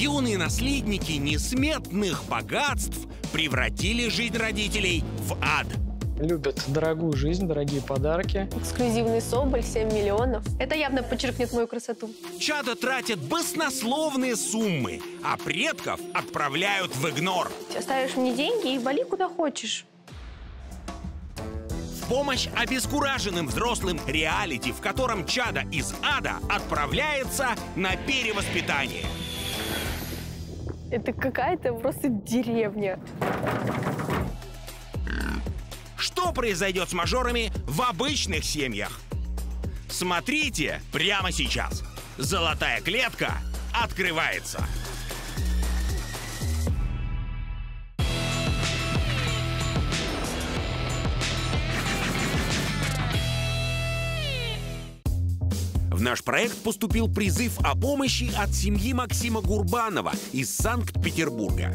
Юные наследники несметных богатств превратили жизнь родителей в ад. Любят дорогую жизнь, дорогие подарки. Эксклюзивный Соболь 7 миллионов. Это явно подчеркнет мою красоту. Чада тратят баснословные суммы, а предков отправляют в игнор. Оставишь мне деньги и вали куда хочешь. Помощь обескураженным взрослым реалити, в котором чада из ада отправляется на перевоспитание. Это какая-то просто деревня. Что произойдет с мажорами в обычных семьях? Смотрите прямо сейчас. Золотая клетка открывается. В наш проект поступил призыв о помощи от семьи Максима Гурбанова из Санкт-Петербурга.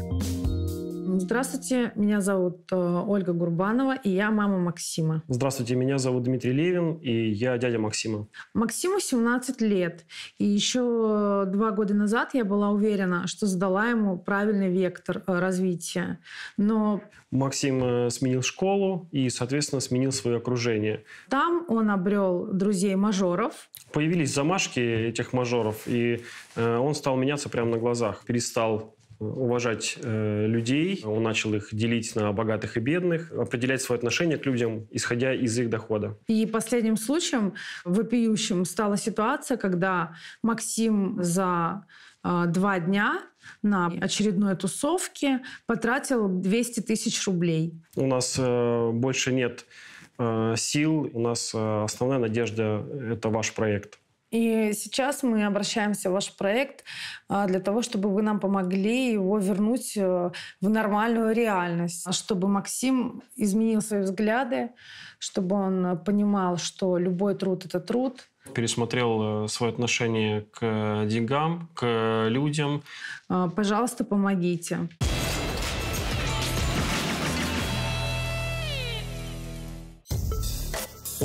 Здравствуйте, меня зовут э, Ольга Гурбанова, и я мама Максима. Здравствуйте, меня зовут Дмитрий Левин, и я дядя Максима. Максиму 17 лет, и еще два года назад я была уверена, что задала ему правильный вектор э, развития. Но Максим э, сменил школу и, соответственно, сменил свое окружение. там он обрел друзей-мажоров, Появились замашки этих мажоров, и э, он стал меняться прямо на глазах. Перестал э, уважать э, людей, он начал их делить на богатых и бедных, определять свое отношение к людям, исходя из их дохода. И последним случаем, вопиющим, стала ситуация, когда Максим за э, два дня на очередной тусовке потратил 200 тысяч рублей. У нас э, больше нет сил, у нас э, основная надежда – это ваш проект. И сейчас мы обращаемся в ваш проект а, для того, чтобы вы нам помогли его вернуть э, в нормальную реальность, чтобы Максим изменил свои взгляды, чтобы он э, понимал, что любой труд – это труд, Пересмотрел э, свое отношение к деньгам, к людям, А, Пожалуйста, помогите.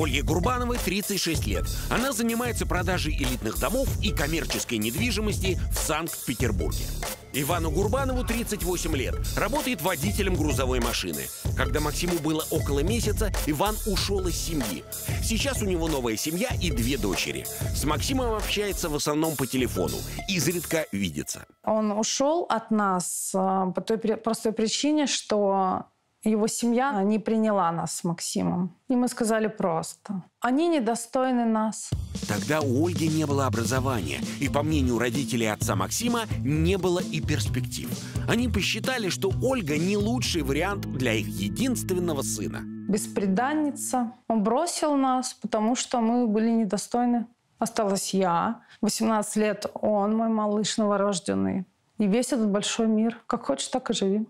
Ольге Гурбановой 36 лет. Она занимается продажей элитных домов и коммерческой недвижимости в Санкт-Петербурге. Ивану Гурбанову 38 лет. Работает водителем грузовой машины. Когда Максиму было около месяца, Иван ушел из семьи. Сейчас у него новая семья и две дочери. С Максимом общается в основном по телефону. Изредка видится. Он ушел от нас а, по той простой причине, что его семья не приняла нас с Максимом. И мы сказали просто, они недостойны нас. Тогда у Ольги не было образования, и, по мнению родителей отца Максима, не было и перспектив. Они посчитали, что Ольга не лучший вариант для их единственного сына. Беспреданница. Он бросил нас, потому что мы были недостойны. Осталась я. 18 лет он, мой малыш новорожденный. И весь этот большой мир. Как хочешь, так и живи.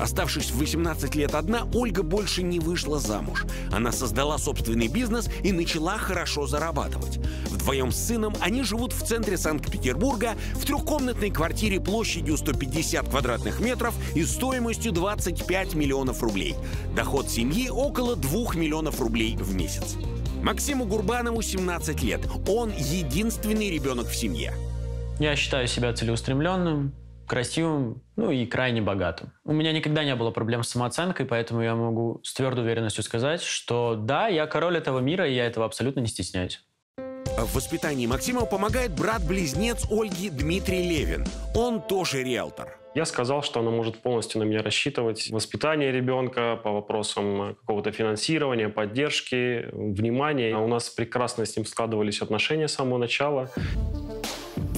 Оставшись в 18 лет одна, Ольга больше не вышла замуж. Она создала собственный бизнес и начала хорошо зарабатывать. Вдвоем с сыном они живут в центре Санкт-Петербурга в трехкомнатной квартире площадью 150 квадратных метров и стоимостью 25 миллионов рублей. Доход семьи около 2 миллионов рублей в месяц. Максиму Гурбанову 17 лет. Он единственный ребенок в семье. Я считаю себя целеустремленным, красивым, ну и крайне богатым. У меня никогда не было проблем с самооценкой, поэтому я могу с твердой уверенностью сказать, что да, я король этого мира, и я этого абсолютно не стесняюсь. В воспитании Максима помогает брат-близнец Ольги Дмитрий Левин. Он тоже риэлтор. Я сказал, что она может полностью на меня рассчитывать. Воспитание ребенка по вопросам какого-то финансирования, поддержки, внимания. У нас прекрасно с ним складывались отношения с самого начала.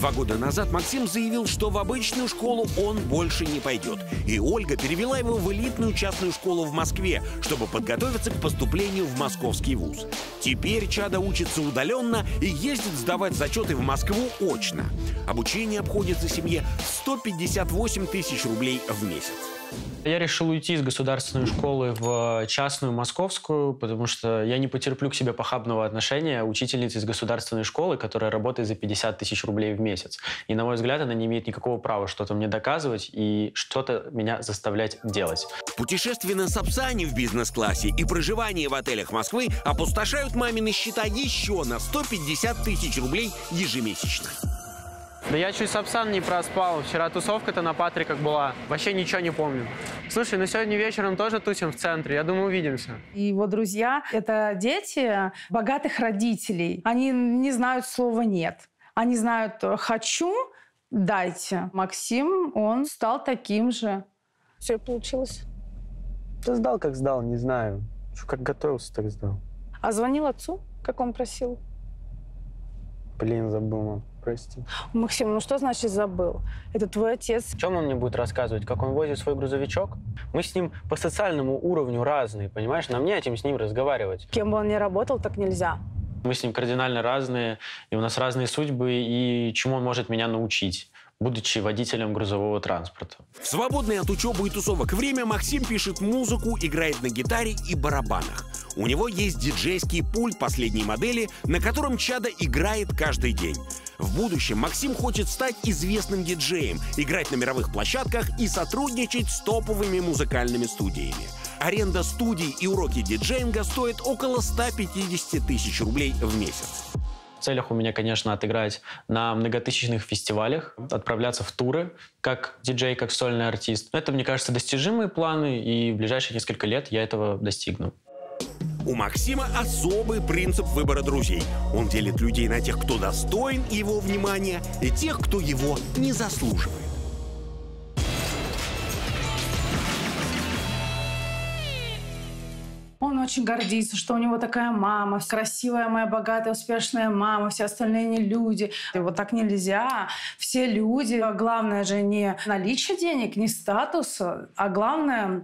Два года назад Максим заявил, что в обычную школу он больше не пойдет. И Ольга перевела его в элитную частную школу в Москве, чтобы подготовиться к поступлению в московский вуз. Теперь Чада учится удаленно и ездит сдавать зачеты в Москву очно. Обучение обходится семье в 158 тысяч рублей в месяц. Я решил уйти из государственной школы в частную московскую, потому что я не потерплю к себе похабного отношения учительницы из государственной школы, которая работает за 50 тысяч рублей в месяц. И, на мой взгляд, она не имеет никакого права что-то мне доказывать и что-то меня заставлять делать. Путешествия на Сапсане в бизнес-классе и проживание в отелях Москвы опустошают мамины счета еще на 150 тысяч рублей ежемесячно. Да я чуть Сапсан не проспал. Вчера тусовка-то на Патриках была. Вообще ничего не помню. Слушай, ну сегодня вечером тоже тусим в центре. Я думаю, увидимся. И его друзья — это дети богатых родителей. Они не знают слова «нет». Они знают «хочу», «дайте». Максим, он стал таким же. Все получилось. Да сдал, как сдал, не знаю. Что, как готовился, так сдал. А звонил отцу, как он просил? Блин, забыл, мам. Прости. Максим, ну что значит забыл? Это твой отец. О чем он мне будет рассказывать? Как он возит свой грузовичок? Мы с ним по социальному уровню разные, понимаешь? Нам не этим с ним разговаривать. Кем бы он ни работал, так нельзя. Мы с ним кардинально разные, и у нас разные судьбы, и чему он может меня научить будучи водителем грузового транспорта. В свободное от учебы и тусовок время Максим пишет музыку, играет на гитаре и барабанах. У него есть диджейский пульт последней модели, на котором Чада играет каждый день. В будущем Максим хочет стать известным диджеем, играть на мировых площадках и сотрудничать с топовыми музыкальными студиями. Аренда студий и уроки диджеинга стоят около 150 тысяч рублей в месяц. В целях у меня, конечно, отыграть на многотысячных фестивалях, отправляться в туры как диджей, как сольный артист. Это, мне кажется, достижимые планы, и в ближайшие несколько лет я этого достигну. У Максима особый принцип выбора друзей. Он делит людей на тех, кто достоин его внимания, и тех, кто его не заслуживает. Очень гордится, что у него такая мама, красивая моя богатая, успешная мама, все остальные не люди. И вот так нельзя. Все люди. А главное же не наличие денег, не статус, а главное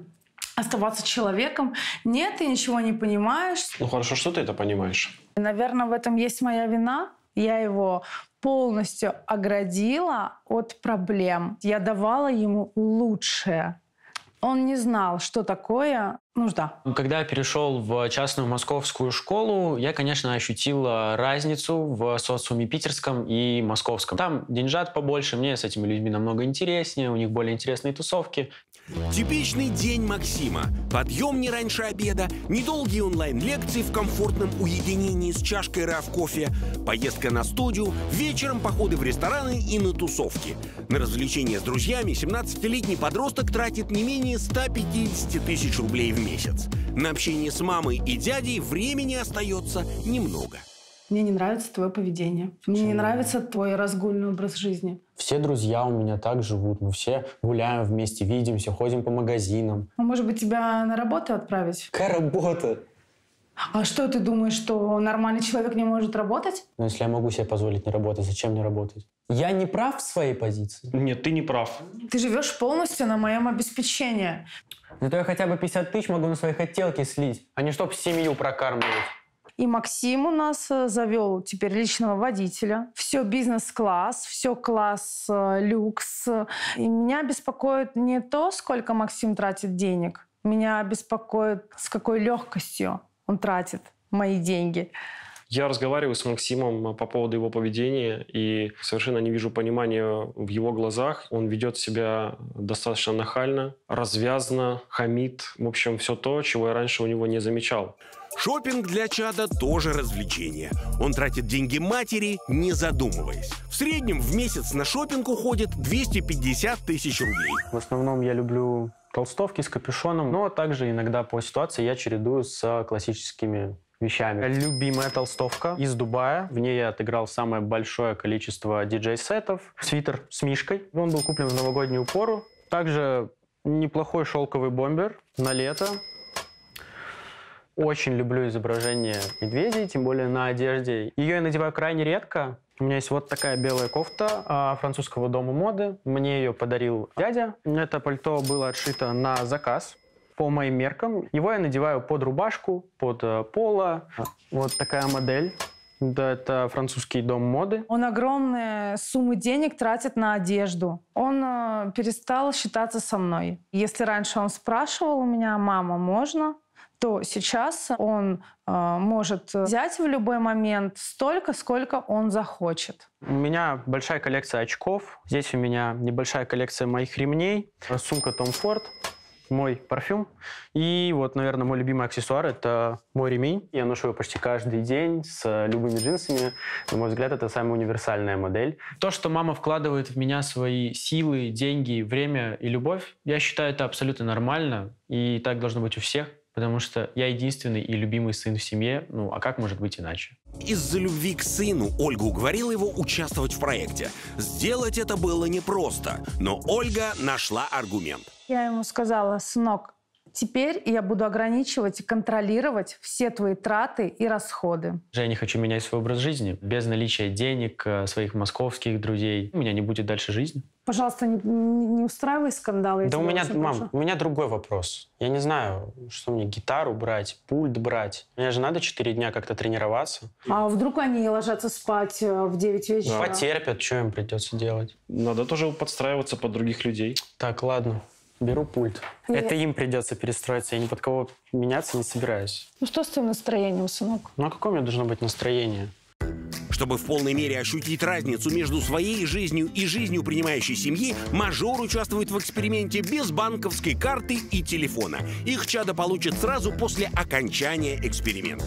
оставаться человеком. Нет, ты ничего не понимаешь. Ну хорошо, что ты это понимаешь? Наверное, в этом есть моя вина. Я его полностью оградила от проблем. Я давала ему лучшее. Он не знал, что такое нужда. Когда я перешел в частную московскую школу, я, конечно, ощутил разницу в социуме питерском и московском. Там деньжат побольше, мне с этими людьми намного интереснее, у них более интересные тусовки. Типичный день Максима. Подъем не раньше обеда, недолгие онлайн-лекции в комфортном уединении с чашкой раф кофе, поездка на студию, вечером походы в рестораны и на тусовки. На развлечения с друзьями 17-летний подросток тратит не менее 150 тысяч рублей в месяц. На общение с мамой и дядей времени остается немного. Мне не нравится твое поведение. Мне не нравится твой разгульный образ жизни. Все друзья у меня так живут. Мы все гуляем вместе, видимся, ходим по магазинам. А может быть, тебя на работу отправить? Какая работа? А что ты думаешь, что нормальный человек не может работать? Ну, если я могу себе позволить не работать, зачем мне работать? Я не прав в своей позиции? Нет, ты не прав. Ты живешь полностью на моем обеспечении. Зато я хотя бы 50 тысяч могу на свои хотелки слить, а не чтоб семью прокармливать. И Максим у нас э, завел теперь личного водителя. Все бизнес-класс, все класс э, люкс. И меня беспокоит не то, сколько Максим тратит денег. Меня беспокоит, с какой легкостью он тратит мои деньги. Я разговариваю с Максимом по поводу его поведения и совершенно не вижу понимания в его глазах. Он ведет себя достаточно нахально, развязно, хамит. В общем, все то, чего я раньше у него не замечал. Шопинг для чада тоже развлечение. Он тратит деньги матери, не задумываясь. В среднем в месяц на шопинг уходит 250 тысяч рублей. В основном я люблю толстовки с капюшоном, но также иногда по ситуации я чередую с классическими вещами. Любимая толстовка из Дубая. В ней я отыграл самое большое количество диджей-сетов. Свитер с мишкой. Он был куплен в новогоднюю пору. Также неплохой шелковый бомбер на лето. Очень люблю изображение медведей, тем более на одежде. Ее я надеваю крайне редко. У меня есть вот такая белая кофта а, французского дома моды. Мне ее подарил дядя. Это пальто было отшито на заказ по моим меркам. Его я надеваю под рубашку, под э, поло. Вот такая модель. Да, это французский дом моды. Он огромные суммы денег тратит на одежду. Он э, перестал считаться со мной. Если раньше он спрашивал у меня, мама, можно? То сейчас он э, может взять в любой момент столько, сколько он захочет. У меня большая коллекция очков. Здесь у меня небольшая коллекция моих ремней. Сумка Tom Ford. мой парфюм. И вот, наверное, мой любимый аксессуар – это мой ремень. Я ношу его почти каждый день с любыми джинсами. На мой взгляд, это самая универсальная модель. То, что мама вкладывает в меня свои силы, деньги, время и любовь, я считаю, это абсолютно нормально. И так должно быть у всех потому что я единственный и любимый сын в семье, ну а как может быть иначе? Из-за любви к сыну Ольга уговорила его участвовать в проекте. Сделать это было непросто, но Ольга нашла аргумент. Я ему сказала, сынок, Теперь я буду ограничивать и контролировать все твои траты и расходы. Я не хочу менять свой образ жизни. Без наличия денег, э, своих московских друзей у меня не будет дальше жизни. Пожалуйста, не, не устраивай скандалы. Да у меня, мам, у меня другой вопрос. Я не знаю, что мне гитару брать, пульт брать. Мне же надо четыре дня как-то тренироваться. А вдруг они ложатся спать э, в 9 вечера? Потерпят, что им придется делать? Надо тоже подстраиваться под других людей. Так, ладно. Беру пульт. И... Это им придется перестроиться. Я ни под кого меняться не собираюсь. Ну что с твоим настроением, сынок? Ну а какое у меня должно быть настроение? Чтобы в полной мере ощутить разницу между своей жизнью и жизнью принимающей семьи, мажор участвует в эксперименте без банковской карты и телефона. Их чадо получит сразу после окончания эксперимента.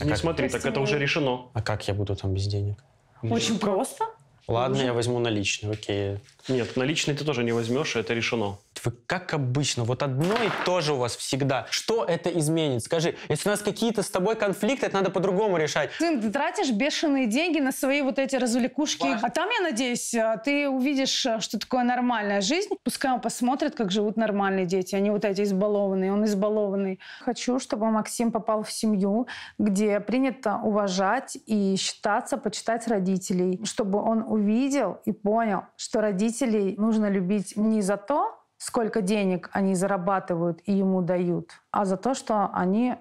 А не как? смотри, так это уже решено. А как я буду там без денег? Очень просто. Ладно, я возьму наличные, окей. Нет, наличные ты тоже не возьмешь, это решено. Вы как обычно, вот одно и то же у вас всегда. Что это изменит? Скажи, если у нас какие-то с тобой конфликты, это надо по-другому решать. Сын, ты тратишь бешеные деньги на свои вот эти развлекушки. Ваш. А там, я надеюсь, э, ты увидишь, э, что такое нормальная жизнь. Пускай он посмотрит, как живут нормальные дети, они вот эти избалованные. Он избалованный. Хочу, чтобы Максим попал в семью, где принято уважать и считаться, почитать родителей. Чтобы он увидел и понял, что родителей нужно любить не за то, сколько денег они зарабатывают и ему дают, а за то, что они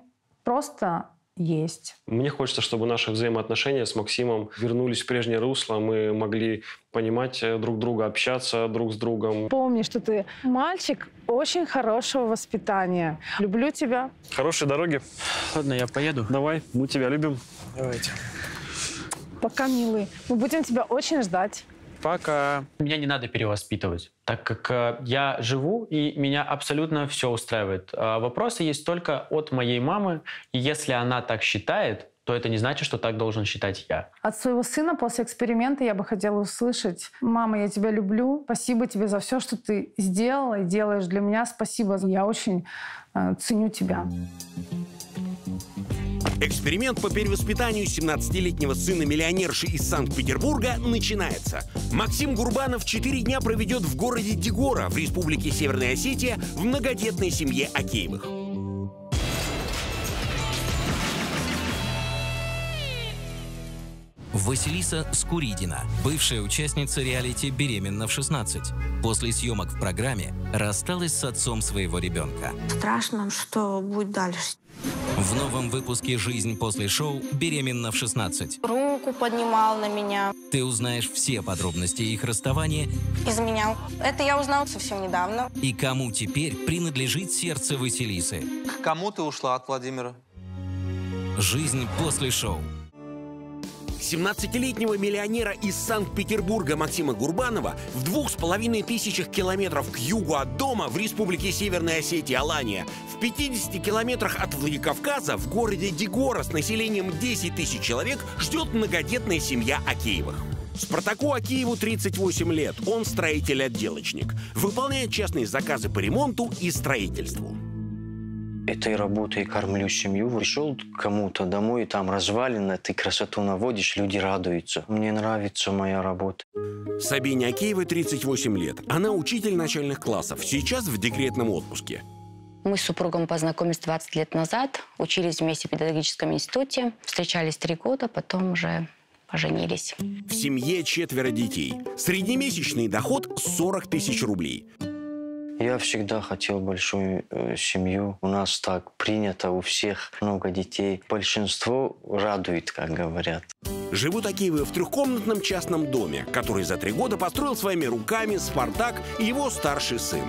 просто есть. Мне хочется, чтобы наши взаимоотношения с Максимом вернулись в прежнее русло, мы могли понимать э, друг друга, общаться друг с другом. Помни, что ты мальчик очень хорошего воспитания. Люблю тебя. Хорошей дороги. Ладно, я поеду. Давай, мы тебя любим. Давайте. Пока, милый. Мы будем тебя очень ждать. Пока. Меня не надо перевоспитывать, так как э, я живу, и меня абсолютно все устраивает. Э, вопросы есть только от моей мамы, и если она так считает, то это не значит, что так должен считать я. От своего сына после эксперимента я бы хотела услышать, мама, я тебя люблю, спасибо тебе за все, что ты сделала и делаешь для меня, спасибо, я очень э, ценю тебя. Эксперимент по перевоспитанию 17-летнего сына миллионерши из Санкт-Петербурга начинается. Максим Гурбанов 4 дня проведет в городе Дегора в Республике Северная Осетия в многодетной семье Акеевых. Василиса Скуридина, бывшая участница реалити «Беременна в 16». После съемок в программе рассталась с отцом своего ребенка. Страшно, что будет дальше. В новом выпуске «Жизнь после шоу» «Беременна в 16». Руку поднимал на меня. Ты узнаешь все подробности их расставания. Изменял. Это я узнал совсем недавно. И кому теперь принадлежит сердце Василисы. К кому ты ушла от Владимира? «Жизнь после шоу». 17-летнего миллионера из Санкт-Петербурга Максима Гурбанова в двух с половиной тысячах километров к югу от дома в республике Северная Осетия Алания, в 50 километрах от Владикавказа в городе Дегора с населением 10 тысяч человек ждет многодетная семья Акеевых. Спартаку Акиеву 38 лет, он строитель-отделочник. Выполняет частные заказы по ремонту и строительству этой работой кормлю семью. Пришел кому-то домой, там развалина, ты красоту наводишь, люди радуются. Мне нравится моя работа. Сабине Акеевой 38 лет. Она учитель начальных классов, сейчас в декретном отпуске. Мы с супругом познакомились 20 лет назад, учились вместе в педагогическом институте, встречались три года, потом уже поженились. В семье четверо детей. Среднемесячный доход 40 тысяч рублей. Я всегда хотел большую э, семью. У нас так принято, у всех много детей. Большинство радует, как говорят. Живут Акиевы в трехкомнатном частном доме, который за три года построил своими руками Спартак и его старший сын.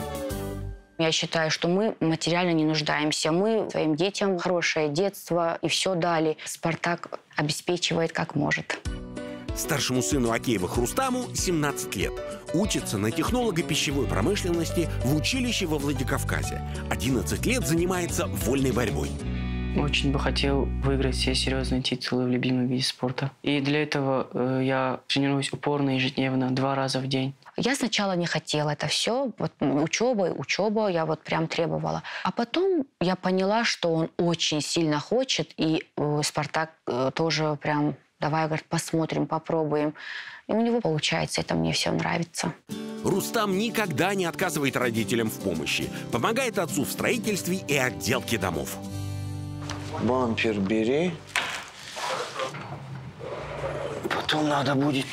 Я считаю, что мы материально не нуждаемся. Мы своим детям хорошее детство и все дали. Спартак обеспечивает как может. Старшему сыну Акеевых Рустаму 17 лет. Учится на технолога пищевой промышленности в училище во Владикавказе. 11 лет занимается вольной борьбой. Очень бы хотел выиграть все серьезные титулы в любимом виде спорта. И для этого э, я тренируюсь упорно, ежедневно, два раза в день. Я сначала не хотела это все, вот учеба, учеба, я вот прям требовала. А потом я поняла, что он очень сильно хочет, и э, Спартак э, тоже прям давай, говорит, посмотрим, попробуем. И у него получается, это мне все нравится. Рустам никогда не отказывает родителям в помощи. Помогает отцу в строительстве и отделке домов. Бампер бери. Потом надо будет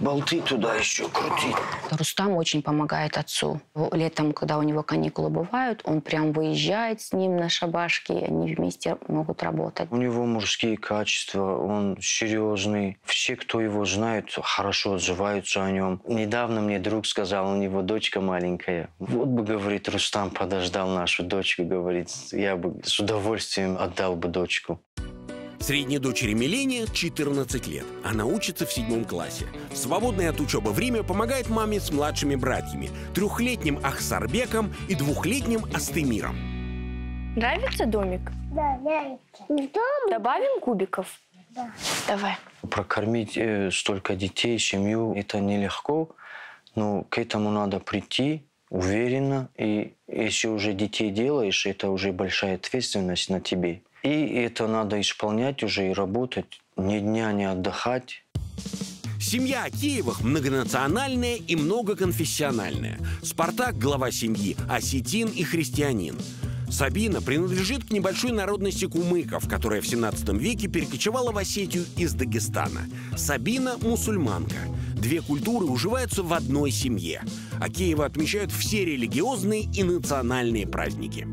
болты туда еще крутить. Рустам очень помогает отцу. Летом, когда у него каникулы бывают, он прям выезжает с ним на шабашки, они вместе могут работать. У него мужские качества, он серьезный. Все, кто его знает, хорошо отзываются о нем. Недавно мне друг сказал, у него дочка маленькая. Вот бы, говорит, Рустам подождал нашу дочку, говорит, я бы с удовольствием отдал бы дочку. Средней дочери Милене 14 лет. Она учится в седьмом классе. В свободное от учебы время помогает маме с младшими братьями, трехлетним Ахсарбеком и двухлетним Астемиром. Нравится домик? Да, нравится. Добавим кубиков? Да. Давай. Прокормить э, столько детей, семью, это нелегко, но к этому надо прийти уверенно. И если уже детей делаешь, это уже большая ответственность на тебе. И это надо исполнять уже и работать, ни дня не отдыхать. Семья Акеевых многонациональная и многоконфессиональная. Спартак – глава семьи, осетин и христианин. Сабина принадлежит к небольшой народности кумыков, которая в 17 веке перекочевала в Осетию из Дагестана. Сабина – мусульманка. Две культуры уживаются в одной семье. Акеевы отмечают все религиозные и национальные праздники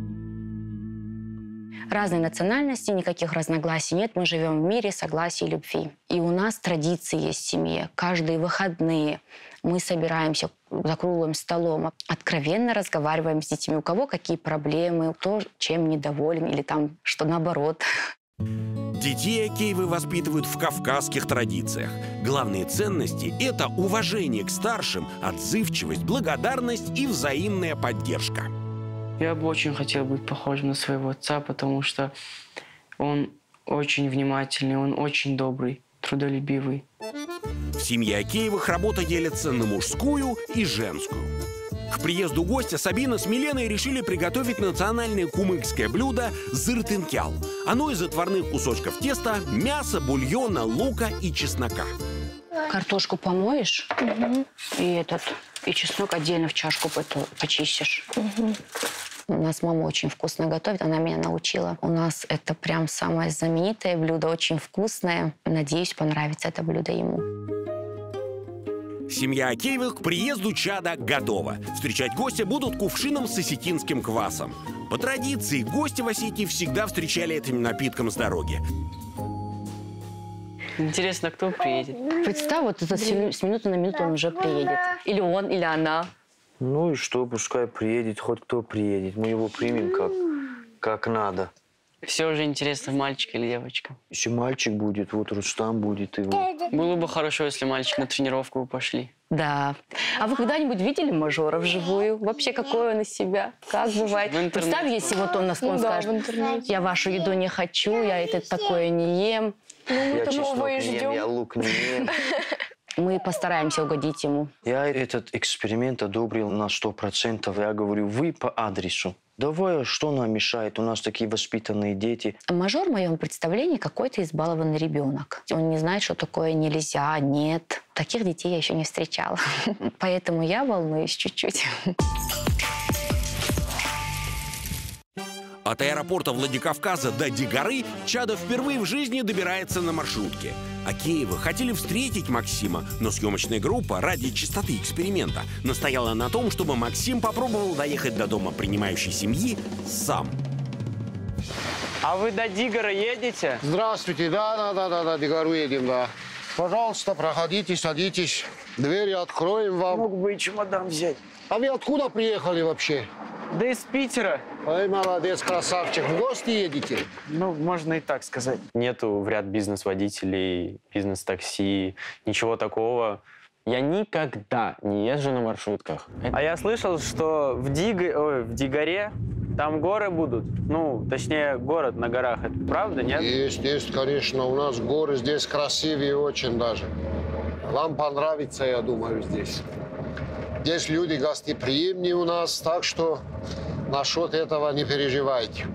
разные национальности, никаких разногласий нет. Мы живем в мире согласия и любви. И у нас традиции есть в семье. Каждые выходные мы собираемся за круглым столом, откровенно разговариваем с детьми, у кого какие проблемы, кто чем недоволен или там что наоборот. Детей Акеевы воспитывают в кавказских традициях. Главные ценности – это уважение к старшим, отзывчивость, благодарность и взаимная поддержка. Я бы очень хотел быть похожим на своего отца, потому что он очень внимательный, он очень добрый, трудолюбивый. В семье Акеевых работа делится на мужскую и женскую. К приезду гостя Сабина с Миленой решили приготовить национальное кумыкское блюдо зыртынкял. Оно из отварных кусочков теста, мяса, бульона, лука и чеснока. Картошку помоешь угу. и этот и чеснок отдельно в чашку почистишь. Угу. У нас мама очень вкусно готовит, она меня научила. У нас это прям самое знаменитое блюдо, очень вкусное. Надеюсь, понравится это блюдо ему. Семья Акеевых к приезду чада готова. Встречать гостя будут кувшином с осетинским квасом. По традиции, гости в Осетии всегда встречали этим напитком с дороги. Интересно, кто приедет? Представь, вот это с минуты на минуту он уже приедет. Или он, или она. Ну и что, пускай приедет, хоть кто приедет. Мы его примем как, как надо. Все уже интересно, мальчик или девочка. Если мальчик будет, вот Рустам будет. Вот. Было бы хорошо, если мальчик на тренировку пошли. Да. А вы когда-нибудь видели мажора вживую? Вообще, какой он из себя? Как бывает? Представь, если вот он, он ну, скажет, да, я вашу еду не хочу, я это такое не ем. Ну, мы я чеснок не ем, я лук не ем. Мы постараемся угодить ему. Я этот эксперимент одобрил на сто процентов. Я говорю, вы по адресу. Давай, что нам мешает? У нас такие воспитанные дети. Мажор в моем представлении какой-то избалованный ребенок. Он не знает, что такое нельзя, нет. Таких детей я еще не встречала. Поэтому я волнуюсь чуть-чуть. От аэропорта Владикавказа до Дигоры Чада впервые в жизни добирается на маршрутке. Акеевы хотели встретить Максима, но съемочная группа ради чистоты эксперимента настояла на том, чтобы Максим попробовал доехать до дома принимающей семьи сам. А вы до Дигора едете? Здравствуйте, да, да, да, да, да, Дигору едем, да. Пожалуйста, проходите, садитесь. Двери откроем вам. Мог бы и чемодан взять. А вы откуда приехали вообще? Да из Питера. Ой, молодец, красавчик. В гости едете? Ну, можно и так сказать. Нету в ряд бизнес-водителей, бизнес-такси, ничего такого. Я никогда не езжу на маршрутках. А я слышал, что в, Дига... Ой, в Дигаре там горы будут. Ну, точнее, город на горах. Это правда, нет? Есть, есть, конечно. У нас горы здесь красивее очень даже. Вам понравится, я думаю, здесь. Здесь люди гостеприимнее у нас, так что насчет этого не переживайте.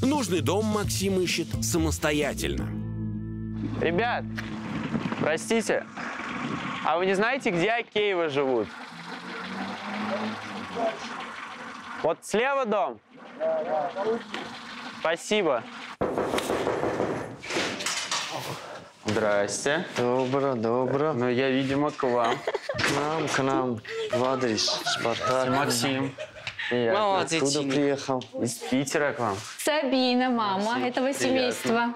Нужный дом Максим ищет самостоятельно. Ребят, простите, а вы не знаете, где Акеевы живут? Вот слева дом? Спасибо. Здрасте. Добро, добро. Ну, я, видимо, к вам. К нам, к нам. В адрес Спартак. Максим. Откуда приехал? Из Питера к вам. Сабина, мама этого Приятно. семейства.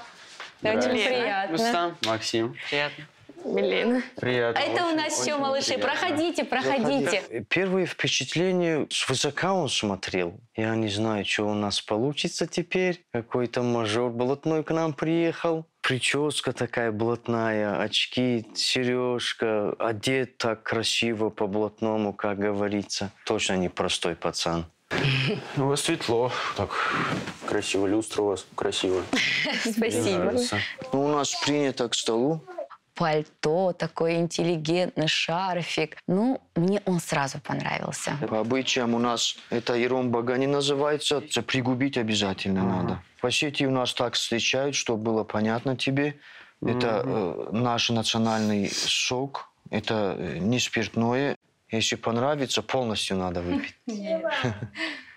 Очень Здрасте. приятно. Рустам. Максим. Приятно. Милена. Приятно. А это у очень, нас все, очень малыши. приятно. Проходите, проходите. Первое впечатление, свысока он смотрел. Я не знаю, что у нас получится теперь. Какой-то мажор блатной к нам приехал. Прическа такая блатная, очки, сережка. Одет так красиво по-блатному, как говорится. Точно не простой пацан. У вас светло, так красиво, люстра у вас красиво. Спасибо. Ну, у нас принято к столу. Пальто такой интеллигентный, шарфик. Ну, мне он сразу понравился. По обычаям у нас это еромбага не называется. Это пригубить обязательно надо. В Осетии у нас так встречают, чтобы было понятно тебе. Это э, наш национальный сок. Это э, не спиртное. Если понравится, полностью надо выпить.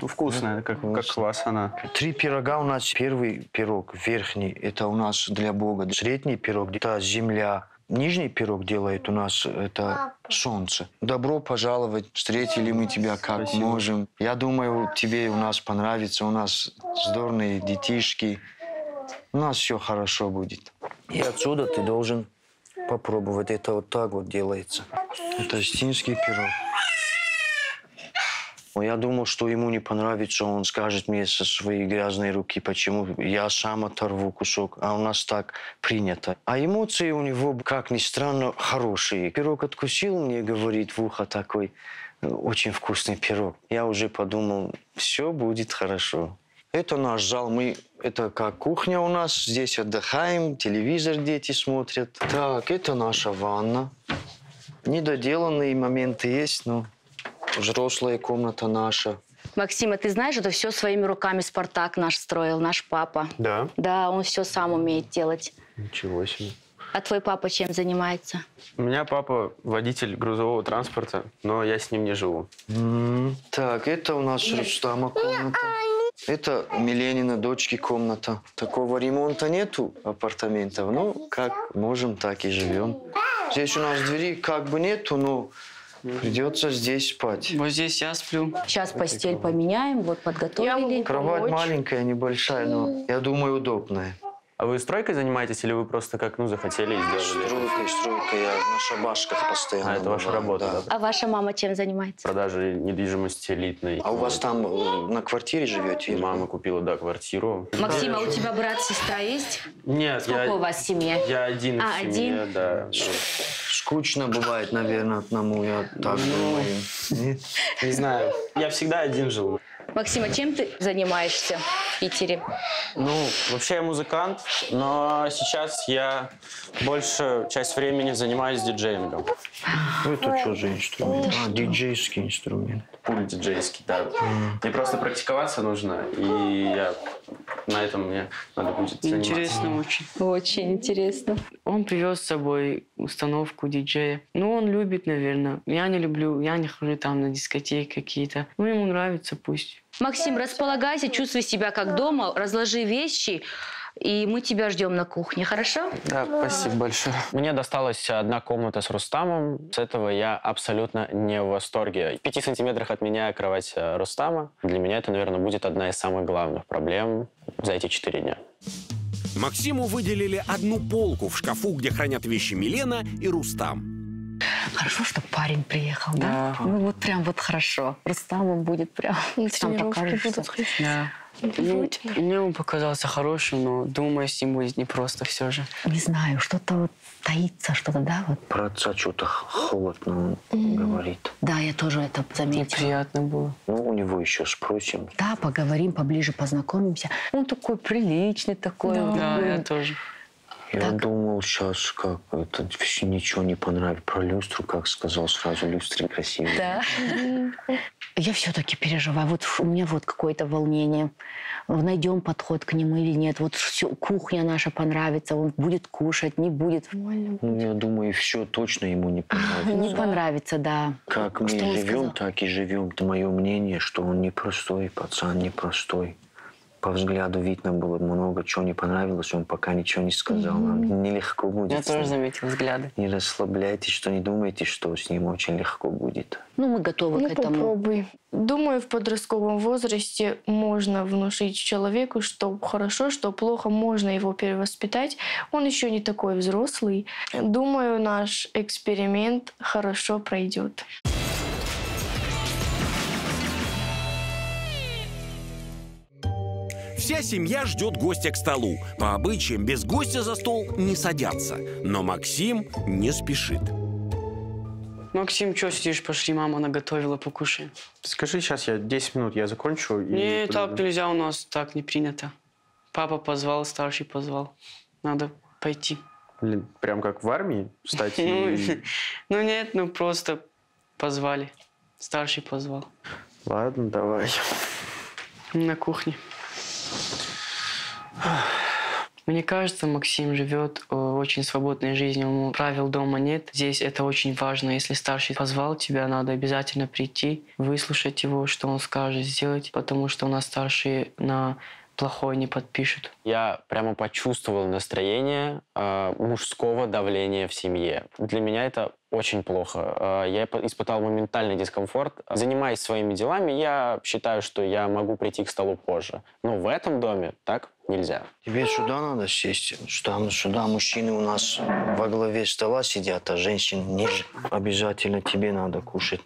Ну, вкусная, как, как квас она. Три пирога у нас. Первый пирог, верхний, это у нас для Бога. Средний пирог, это земля. Нижний пирог делает у нас это солнце. Добро пожаловать. Встретили мы тебя как Спасибо. можем. Я думаю, тебе у нас понравится. У нас здоровые детишки. У нас все хорошо будет. И отсюда ты должен попробовать. Это вот так вот делается. Это остинский пирог. Я думал, что ему не понравится, он скажет мне со своей грязной руки, почему я сам оторву кусок, а у нас так принято. А эмоции у него, как ни странно, хорошие. Пирог откусил мне, говорит в ухо такой, очень вкусный пирог. Я уже подумал, все будет хорошо. Это наш зал, мы, это как кухня у нас, здесь отдыхаем, телевизор дети смотрят. Так, это наша ванна. Недоделанные моменты есть, но взрослая комната наша. Максима, ты знаешь, это все своими руками Спартак наш строил, наш папа. Да? Да, он все сам умеет делать. Ничего себе. А твой папа чем занимается? У меня папа водитель грузового транспорта, но я с ним не живу. М, Так, это у нас Рустама комната. Это Миленина дочки комната. Такого ремонта нету апартаментов. Ну, как можем, так и живем. Здесь у нас двери как бы нету, но придется здесь спать. Вот здесь я сплю. Сейчас постель поменяем, вот подготовили. Кровать маленькая, небольшая, но я думаю, удобная. А вы стройкой занимаетесь или вы просто как, ну, захотели и сделали? Стройкой, стройкой. Я на шабашках постоянно А, это ваша бываю, работа, да. да? А ваша мама чем занимается? Продажи недвижимости элитной. А у вас там э, на квартире живете? или- Мама купила, да, квартиру. Максима, у тебя брат, сестра есть? Нет, Сколько я... у вас в семье? Я один А, в семье, один? да. Скучно бывает, наверное, одному, я так думаю. Нет? Не знаю. Я всегда один жил. Максима, чем ты занимаешься в Питере? Ну, вообще я музыкант, но сейчас я большую часть времени занимаюсь диджеингом. Это что за инструмент? А, диджейский инструмент. Пульт диджейский, да. Мне просто практиковаться нужно, и я на этом мне надо будет заниматься. Интересно очень. Очень интересно. Он привез с собой установку диджея. Ну, он любит, наверное. Я не люблю, я не хожу там на дискотеки какие-то. Ну, ему нравится, пусть. Максим, располагайся, чувствуй себя как дома, разложи вещи, и мы тебя ждем на кухне, хорошо? Да, спасибо большое. Мне досталась одна комната с Рустамом. С этого я абсолютно не в восторге. В пяти сантиметрах от меня кровать э, Рустама. Для меня это, наверное, будет одна из самых главных проблем за эти четыре дня. Максиму выделили одну полку в шкафу, где хранят вещи Милена и Рустам. Хорошо, что парень приехал, да? Да. Ну вот прям вот хорошо. Рустаму будет прям... Тренировки покажешь будут. Да. Ну, мне он показался хорошим, но думаю, с ним будет непросто все же. Не знаю, что-то вот таится, что-то, да? Вот. Про отца что-то холодно он говорит. Да, я тоже это заметила. Неприятно было. Ну, у него еще спросим. Да, поговорим поближе, познакомимся. Он такой приличный такой. Да, да, я тоже. Я думал, сейчас как это все ничего не понравится. Про люстру, как сказал сразу, люстры красивые. Да. Я все-таки переживаю. Вот у меня вот какое-то волнение. Найдем подход к нему или нет. Вот всё, кухня наша понравится, он будет кушать, не будет. Ну, я думаю, все точно ему не понравится. Не понравится, да. Как мы живем, так и живем. Это мое мнение, что он непростой, пацан непростой. По взгляду видно было много чего не понравилось, он пока ничего не сказал. Нам нелегко будет. Я тоже заметил взгляды. Не расслабляйтесь, что не думайте, что с ним очень легко будет. Ну, мы готовы Ну, к этому. попробуй. Думаю, в подростковом возрасте можно внушить человеку, что хорошо, что плохо, можно его перевоспитать. Он еще не такой взрослый. Думаю, наш эксперимент хорошо пройдет. Вся семья ждет гостя к столу. По обычаям без гостя за стол не садятся. Но Максим не спешит. Максим, что сидишь? Пошли, мама наготовила, покушай. Скажи, сейчас я 10 минут, я закончу. и Не, так нельзя у нас, так не принято. Папа позвал, старший позвал. Надо пойти. Блин, прям как в армии встать Ну, и... ну нет, ну просто позвали. Старший позвал. Ладно, давай. На кухне. Мне кажется, Максим живет э, очень свободной жизнью. Ему правил дома нет. Здесь это очень важно. Если старший позвал тебя, надо обязательно прийти, выслушать его, что он скажет, сделать, потому что у нас старшие на плохое не подпишут. Я прямо почувствовал настроение э, мужского давления в семье. Для меня это очень плохо. Э, я испытал моментальный дискомфорт. Занимаясь своими делами, я считаю, что я могу прийти к столу позже. Но в этом доме так нельзя. Тебе сюда надо сесть. Сюда, сюда мужчины у нас во главе стола сидят, а женщин ниже. Обязательно тебе надо кушать.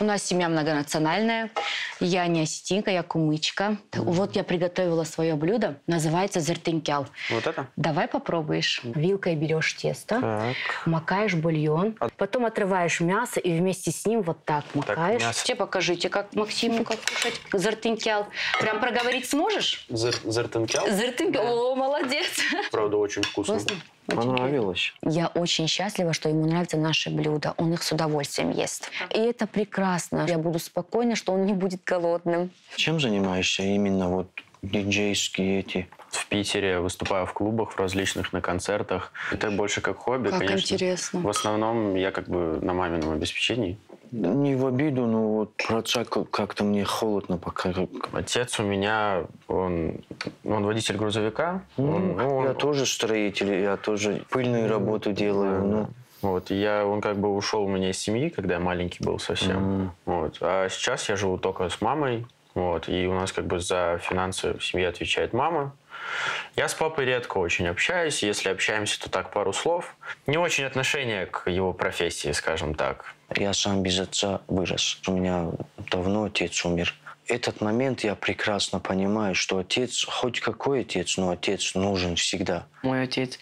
У нас семья многонациональная. Я не осетинка, я кумычка. Вот я приготовила свое блюдо. Называется зертынкял. Вот это? Давай попробуешь. Вилкой берешь тесто, Так. макаешь бульон, потом отрываешь мясо и вместе с ним вот так макаешь. мясо. Тебе покажите, как Максиму как кушать зертынкял. Прям проговорить сможешь? Зертенкял? Зертынкял. О, молодец. Правда, очень вкусно. Вкусно? Понравилось. Я очень счастлива, что ему нравятся наши блюда. Он их с удовольствием ест. И это прекрасно. Я буду спокойна, что он не будет голодным. Чем занимаешься именно вот диджейские эти? В Питере выступаю в клубах, в различных, на концертах. Это больше как хобби, Как конечно. интересно. В основном я как бы на мамином обеспечении. Не в обиду, но вот про отца как- как-то мне холодно пока. Отец у меня, он, он водитель грузовика. Он- ну, он- Я тоже строитель, я тоже пыльную работу делаю. Ну, Вот, я, он как бы ушел у меня из семьи, когда я маленький был совсем. Вот. А сейчас я живу только с мамой. Вот, и у нас как бы за финансы в семье отвечает мама. Я с папой редко очень общаюсь. Если общаемся, то так пару слов. Не очень отношение к его профессии, скажем так. Я сам без отца вырос. У меня давно отец умер. Этот момент я прекрасно понимаю, что отец, хоть какой отец, но отец нужен всегда. Мой отец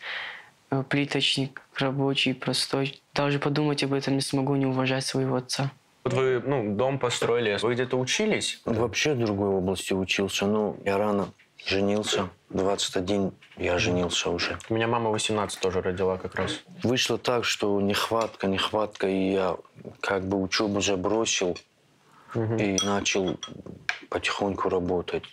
э, плиточник, рабочий, простой. Даже подумать об этом не смогу, не уважать своего отца. Вот вы, ну, дом построили, вы где-то учились? Вообще в другой области учился, но я рано женился. 21 я женился уже. У меня мама 18 тоже родила как раз. Вышло так, что нехватка, нехватка, и я как бы учебу забросил и начал потихоньку работать.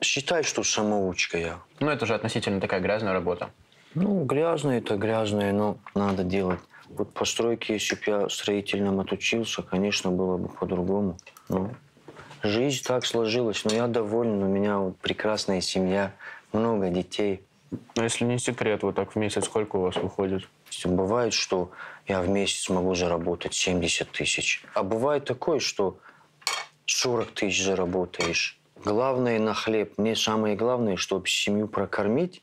Считай, что самоучка я. Ну, это же относительно такая грязная работа. Ну, грязное это грязное, но надо делать. Вот постройки, если бы я строительным отучился, конечно, было бы по-другому. Ну, жизнь так сложилась, но я доволен. У меня вот прекрасная семья, много детей. Но если не секрет, вот так в месяц сколько у вас выходит? Бывает, что я в месяц могу заработать 70 тысяч. А бывает такое, что 40 тысяч заработаешь. Главное на хлеб. Мне самое главное, чтобы семью прокормить,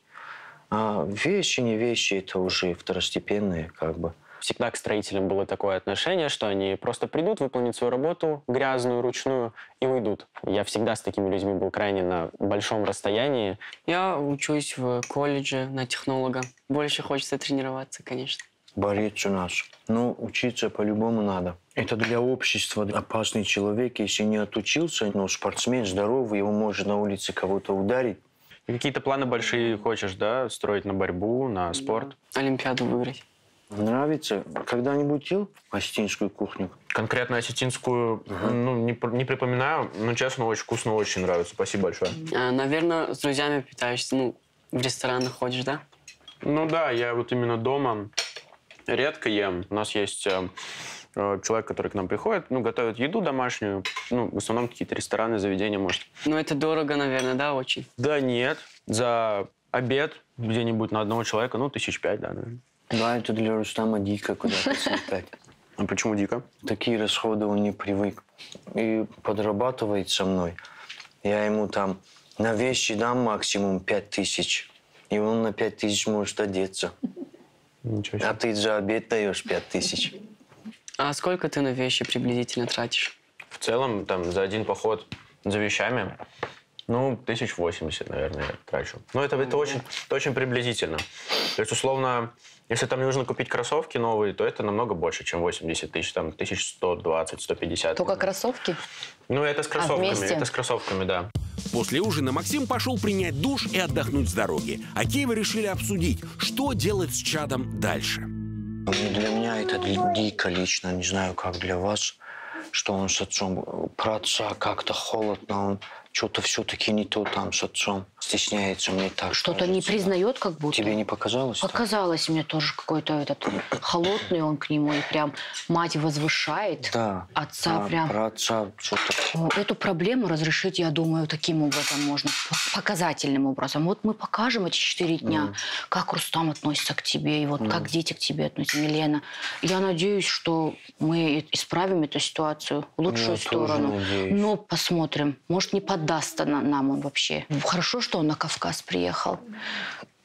А вещи, не вещи, это уже второстепенные, как бы. Всегда к строителям было такое отношение, что они просто придут, выполнят свою работу, грязную, ручную, и уйдут. Я всегда с такими людьми был крайне на большом расстоянии. Я учусь в колледже на технолога. Больше хочется тренироваться, конечно. Борец у нас. Ну, учиться по-любому надо. Это для общества опасный человек. Если не отучился, ну, спортсмен здоровый, его может на улице кого-то ударить. И какие-то планы большие хочешь, да, строить на борьбу, на спорт? Олимпиаду выиграть. Нравится? Когда-нибудь ел осетинскую кухню? Конкретно осетинскую, ну, не, не припоминаю, но, честно, очень вкусно, очень нравится. Спасибо большое. А, наверное, с друзьями питаешься, ну, в ресторанах ходишь, да? Ну да, я вот именно дома редко ем. У нас есть э, э, человек, который к нам приходит, ну, готовит еду домашнюю. Ну, в основном какие-то рестораны, заведения, может. Ну, это дорого, наверное, да, очень? Да нет, за обед где-нибудь на одного человека, ну, тысяч пять, да, наверное. Да, это для Рустама дико куда-то слетать. А почему дико? Такие расходы он не привык. И подрабатывает со мной. Я ему там на вещи дам максимум пять тысяч. И он на пять тысяч может одеться. Ничего А ты за обед даешь пять тысяч. А сколько ты на вещи приблизительно тратишь? В целом, там, за один поход за вещами, ну, тысяч восемьдесят, наверное, я трачу. Но это, это, очень, это очень приблизительно. То есть, условно, если там мне нужно купить кроссовки новые, то это намного больше, чем 80 тысяч, там, 1120, 150. Только кроссовки? Ну, это с кроссовками, вместе? это с кроссовками, да. После ужина Максим пошел принять душ и отдохнуть с дороги. А Киевы решили обсудить, что делать с чадом дальше. Для меня это ди- дико лично, не знаю, как для вас, что он с отцом. Про отца как-то холодно, он что-то все-таки не то там с отцом. Стесняется мне так. Что-то не признает, как будто. Тебе не показалось? так? Показалось мне тоже какой-то этот холодный он к нему, и прям мать возвышает. Да. Отца А прям. Про отца что-то... Эту проблему разрешить, я думаю, таким образом можно, показательным образом. Вот мы покажем эти четыре дня, Мгм. как Рустам относится к тебе, и вот как дети к тебе относятся, Милена. Я надеюсь, что мы исправим эту ситуацию в лучшую Я сторону. Но посмотрим. Может, не поддастся на- нам он вообще. Хорошо, что он на Кавказ приехал.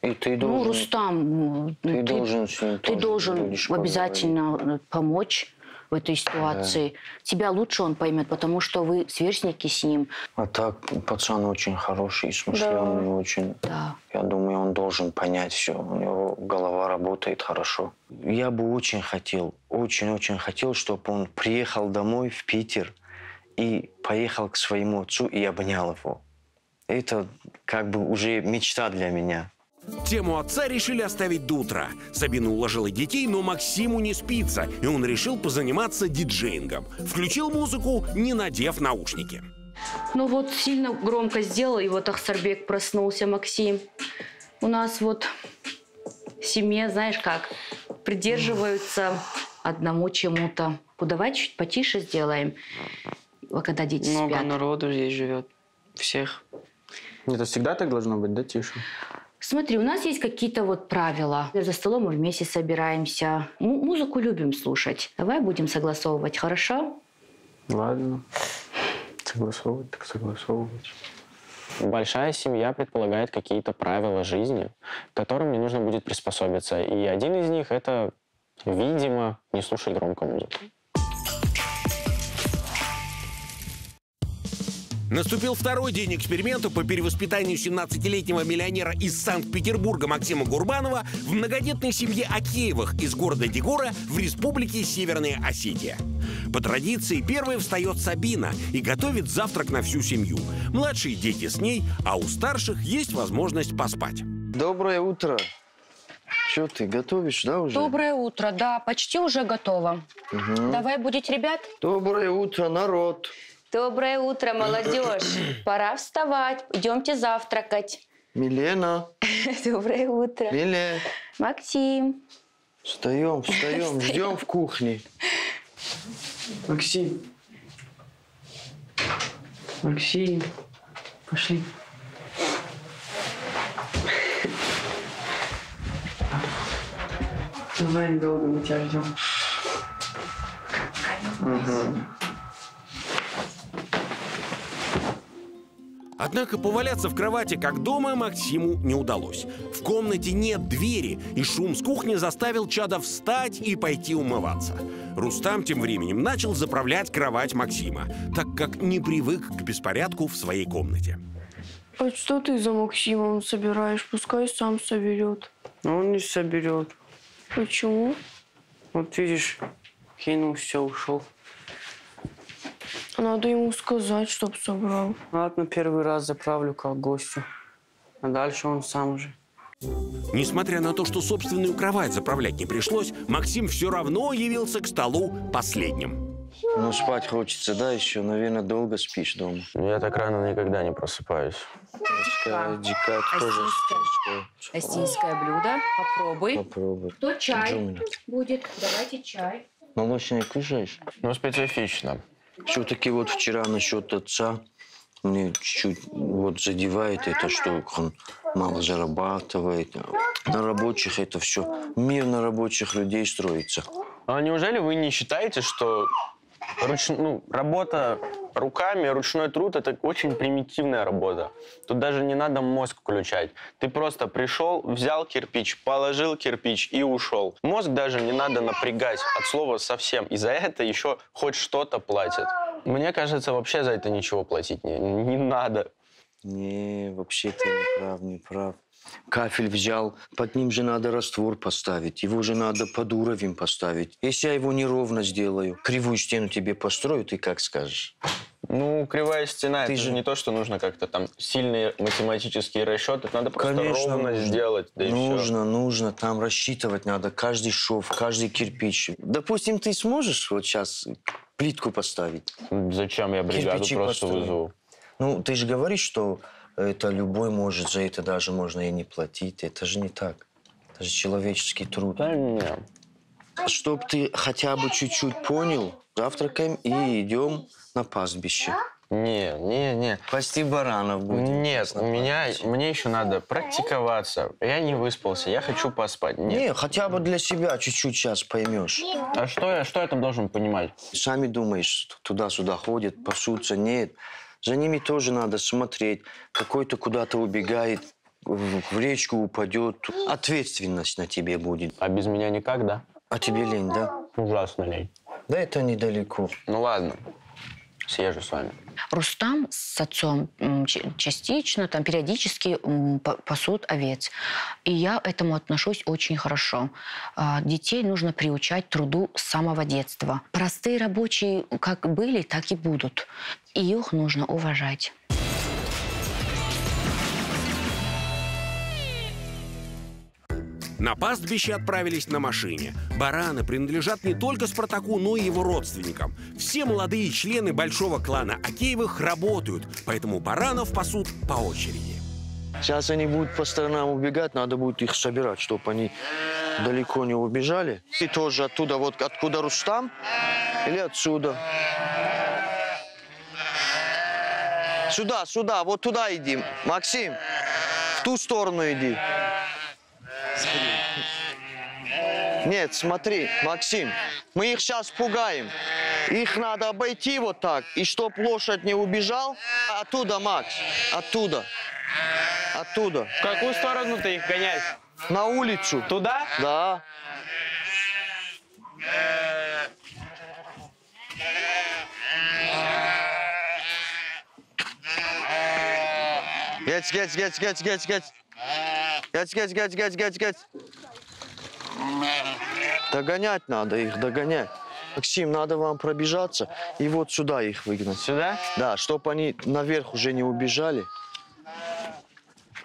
И ты Ну, должен... Рустам, ну, ты должен с ним ты тоже должен обязательно э, помочь в этой ситуации. Тебя лучше он поймет, потому что вы сверстники с ним. А так, пацан очень хороший, смышленый, очень. Да. Я думаю, он должен понять все. У него голова работает хорошо. Я бы очень хотел, очень-очень хотел, чтобы он приехал домой в Питер и поехал к своему отцу и обнял его. Это как бы уже мечта для меня. Тему отца решили оставить до утра. Сабина уложила детей, но Максиму не спится, и он решил позаниматься диджеингом. Включил музыку, не надев наушники. Ну вот сильно громко сделал, и вот Ахсарбек проснулся, Максим. У нас вот в семье, знаешь как, придерживаются одному чему-то. Ну, давай чуть потише сделаем, когда дети Много спят. народу здесь живет. Всех. Это всегда так должно быть, да, тише? Смотри, у нас есть какие-то вот правила. За столом мы вместе собираемся. Му- музыку любим слушать. Давай будем согласовывать, хорошо? Ладно. Согласовывать, так согласовывать. Большая семья предполагает какие-то правила жизни, к которым мне нужно будет приспособиться. И один из них — это, видимо, не слушать громко музыку. Наступил второй день эксперимента по перевоспитанию 17-летнего миллионера из Санкт-Петербурга Максима Гурбанова в многодетной семье Акеевых из города Дегора в республике Северная Осетия. По традиции первой встает Сабина и готовит завтрак на всю семью. Младшие дети с ней, а у старших есть возможность поспать. Доброе утро. Что ты, готовишь, да, уже? Доброе утро, да, почти уже готово. Мгм. Давай будить ребят. Доброе утро, народ. Доброе утро, молодежь. Пора вставать. Идемте завтракать. Милена, Доброе утро. Миле, Максим. встаем, встаем, ждем в кухне. Максим. Максим. Пошли. Давай недолго, мы тебя ждем. Однако поваляться в кровати, как дома, Максиму не удалось. В комнате нет двери, и шум с кухни заставил чада встать и пойти умываться. Рустам тем временем начал заправлять кровать Максима, так как не привык к беспорядку в своей комнате. А что ты за Максимом собираешь? Пускай сам соберет. Но он не соберет. Почему? Вот видишь, кинулся, ушел. Надо ему сказать, чтоб собрал. Ладно, первый раз заправлю как гостю. А дальше он сам уже. Несмотря на то, что собственную кровать заправлять не пришлось, Максим все равно явился к столу последним. Ну, спать хочется, да, еще? Наверное, долго спишь дома. Я так рано никогда не просыпаюсь. Дикая, дикая тоже. Остинское блюдо. Попробуй. Попробуй. Кто чай будет? Давайте чай. Молочный кушаешь? Ну, специфично. Все-таки вот вчера насчет отца мне чуть-чуть вот задевает это, что он мало зарабатывает. На рабочих это все. Мир на рабочих людей строится. А неужели вы не считаете, что руч... ну, работа руками, ручной труд – это очень примитивная работа. Тут даже не надо мозг включать. Ты просто пришел, взял кирпич, положил кирпич и ушел. Мозг даже не надо напрягать от слова совсем. И за это еще хоть что-то платят. Мне кажется, вообще за это ничего платить не, не надо. Не, вообще ты не прав, не прав. Кафель взял, под ним же надо раствор поставить, его же надо под уровень поставить. Если я его неровно сделаю, кривую стену тебе построю, ты как скажешь? Ну, кривая стена, Ты это же не то, что нужно как-то там сильные математические расчеты. Надо просто Конечно, ровно нужно. сделать. Да и всё. нужно, нужно, там рассчитывать надо каждый шов, каждый кирпич. Допустим, ты сможешь вот сейчас плитку поставить? Зачем я бригаду Кирпичи просто построить. вызову? Ну, ты же говоришь, что это любой может, за это даже можно и не платить. Это же не так. Это же человеческий труд. Да не. Чтоб ты хотя бы чуть-чуть понял, завтракаем и идем на пастбище. Не, не, не. Пасти баранов будем. Нет, у меня, мне еще надо практиковаться. Я не выспался, я хочу поспать. Нет. Не, хотя бы для себя чуть-чуть сейчас поймешь. А что я, что я там должен понимать? Сами думаешь, туда-сюда ходят, пасутся. Нет. За ними тоже надо смотреть. Какой-то куда-то убегает, в речку упадет. Ответственность на тебе будет. А без меня никак, да? А тебе лень, да? Ужасно лень. Да это недалеко. Ну ладно, съезжу с вами. Рустам с отцом частично, там, периодически пасут овец. И я этому отношусь очень хорошо. А, Детей нужно приучать труду с самого детства. Простые рабочие как были, так и будут. И их нужно уважать. На пастбище отправились на машине. Бараны принадлежат не только Спартаку, но и его родственникам. Все молодые члены большого клана Акеевых работают, поэтому баранов пасут по очереди. Сейчас они будут по сторонам убегать, надо будет их собирать, чтобы они далеко не убежали. И тоже оттуда, вот откуда Рустам, или отсюда. Сюда, сюда, вот туда иди. Максим, в ту сторону иди. Нет, смотри, Максим, мы их сейчас пугаем. Их надо обойти вот так, и чтоб лошадь не убежал. Оттуда, Макс, оттуда. Оттуда. В какую сторону ты их гонять? На улицу. Туда? Да. Geç geç geç geç geç geç. Geç geç geç geç geç geç. Догонять надо их, догонять. Максим, надо вам пробежаться и вот сюда их выгнать. Сюда? Да, чтобы они наверх уже не убежали.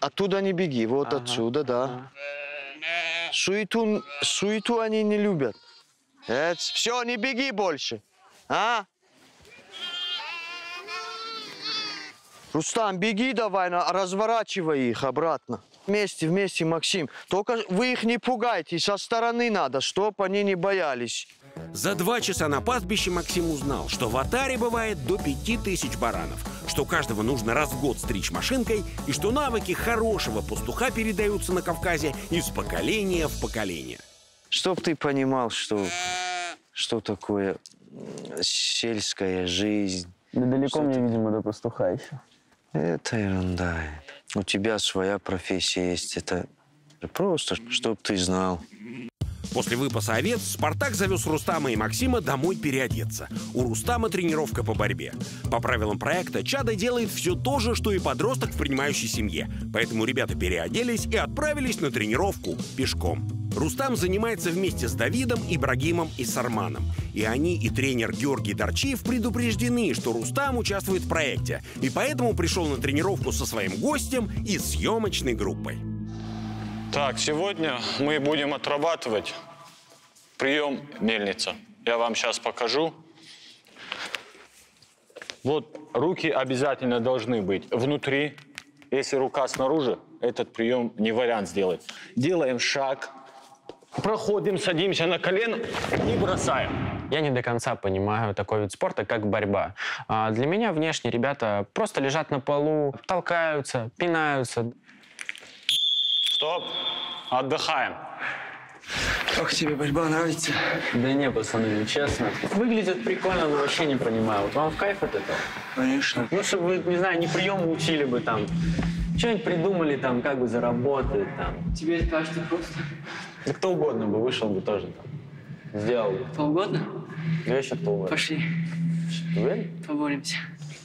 Оттуда не беги, вот отсюда, да. Суету, суету они не любят. Все, не беги больше. А? Рустам, беги давай, разворачивай их обратно. Вместе, вместе, Максим. Только вы их не пугайте, со стороны надо, чтоб они не боялись. За два часа на пастбище Максим узнал, что в Атаре бывает до пяти тысяч баранов, что каждого нужно раз в год стричь машинкой и что навыки хорошего пастуха передаются на Кавказе из поколения в поколение. Чтоб ты понимал, что, что такое сельская жизнь. Да далеко Что мне, ты- видимо, до пастуха еще. Это ерунда. У тебя своя профессия есть. Это просто, чтобы ты знал. После выпаса овец «Спартак» завез Рустама и Максима домой переодеться. У Рустама тренировка по борьбе. По правилам проекта Чада делает все то же, что и подросток в принимающей семье. Поэтому ребята переоделись и отправились на тренировку пешком. Рустам занимается вместе с Давидом, Ибрагимом и Сарманом. И они, и тренер Георгий Дарчиев предупреждены, что Рустам участвует в проекте. И поэтому пришел на тренировку со своим гостем и съемочной группой. Так, сегодня мы будем отрабатывать прием мельница. Я вам сейчас покажу. Вот руки обязательно должны быть внутри. Если рука снаружи, этот прием не вариант сделать. Делаем шаг, проходим, садимся на колено и бросаем. Я не до конца понимаю такой вид спорта, как борьба. А для меня внешне ребята просто лежат на полу, толкаются, пинаются. Стоп. Отдыхаем. Как тебе борьба нравится? Да не, пацаны, ну честно. Выглядит прикольно, но вообще не понимаю. Вот вам в кайф от этого? Конечно. Ну, чтобы вы, не знаю, не приемы учили бы там. Что-нибудь придумали там, как бы заработать там. Тебе кажется просто? Да кто угодно бы вышел бы тоже там. Сделал бы. Кто угодно? Ну, еще кто угодно. Пошли. Ты уверен? Поборемся.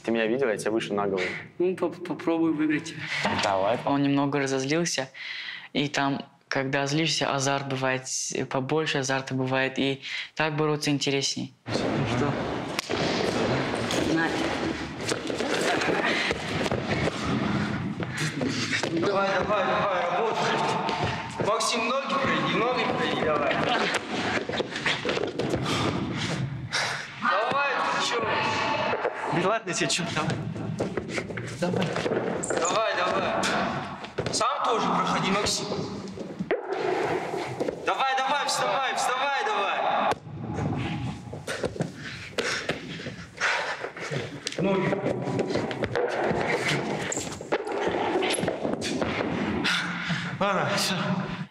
Ты меня видела, я тебя выше на голову. Ну, поп попробуй выиграть. Давай. Он немного разозлился, и там когда злишься, азарт бывает побольше, азарта бывает, и так бороться интересней. Что? На. Давай, давай, давай, работай. Максим, ноги пройди, ноги пройди, давай. Давай, ты чё? Да ладно тебе, что там? Давай. Давай, давай. Сам тоже проходи, Максим. Давай, давай, вставай, вставай, давай. Ноги. Ладно, все.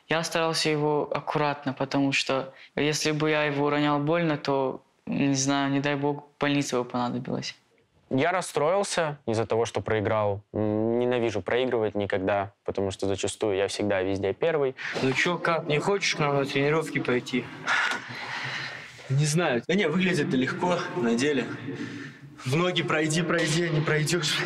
Я старался его аккуратно, потому что если бы я его ронял больно, то, не знаю, не дай бог, больница бы понадобилась. Я расстроился из-за того, что проиграл. Ненавижу проигрывать никогда, потому что зачастую я всегда везде первый. Ну чё, как, не хочешь к нам на тренировки пойти? Не знаю. Да не, выглядит это легко на деле. В ноги пройди, пройди, а не пройдешь.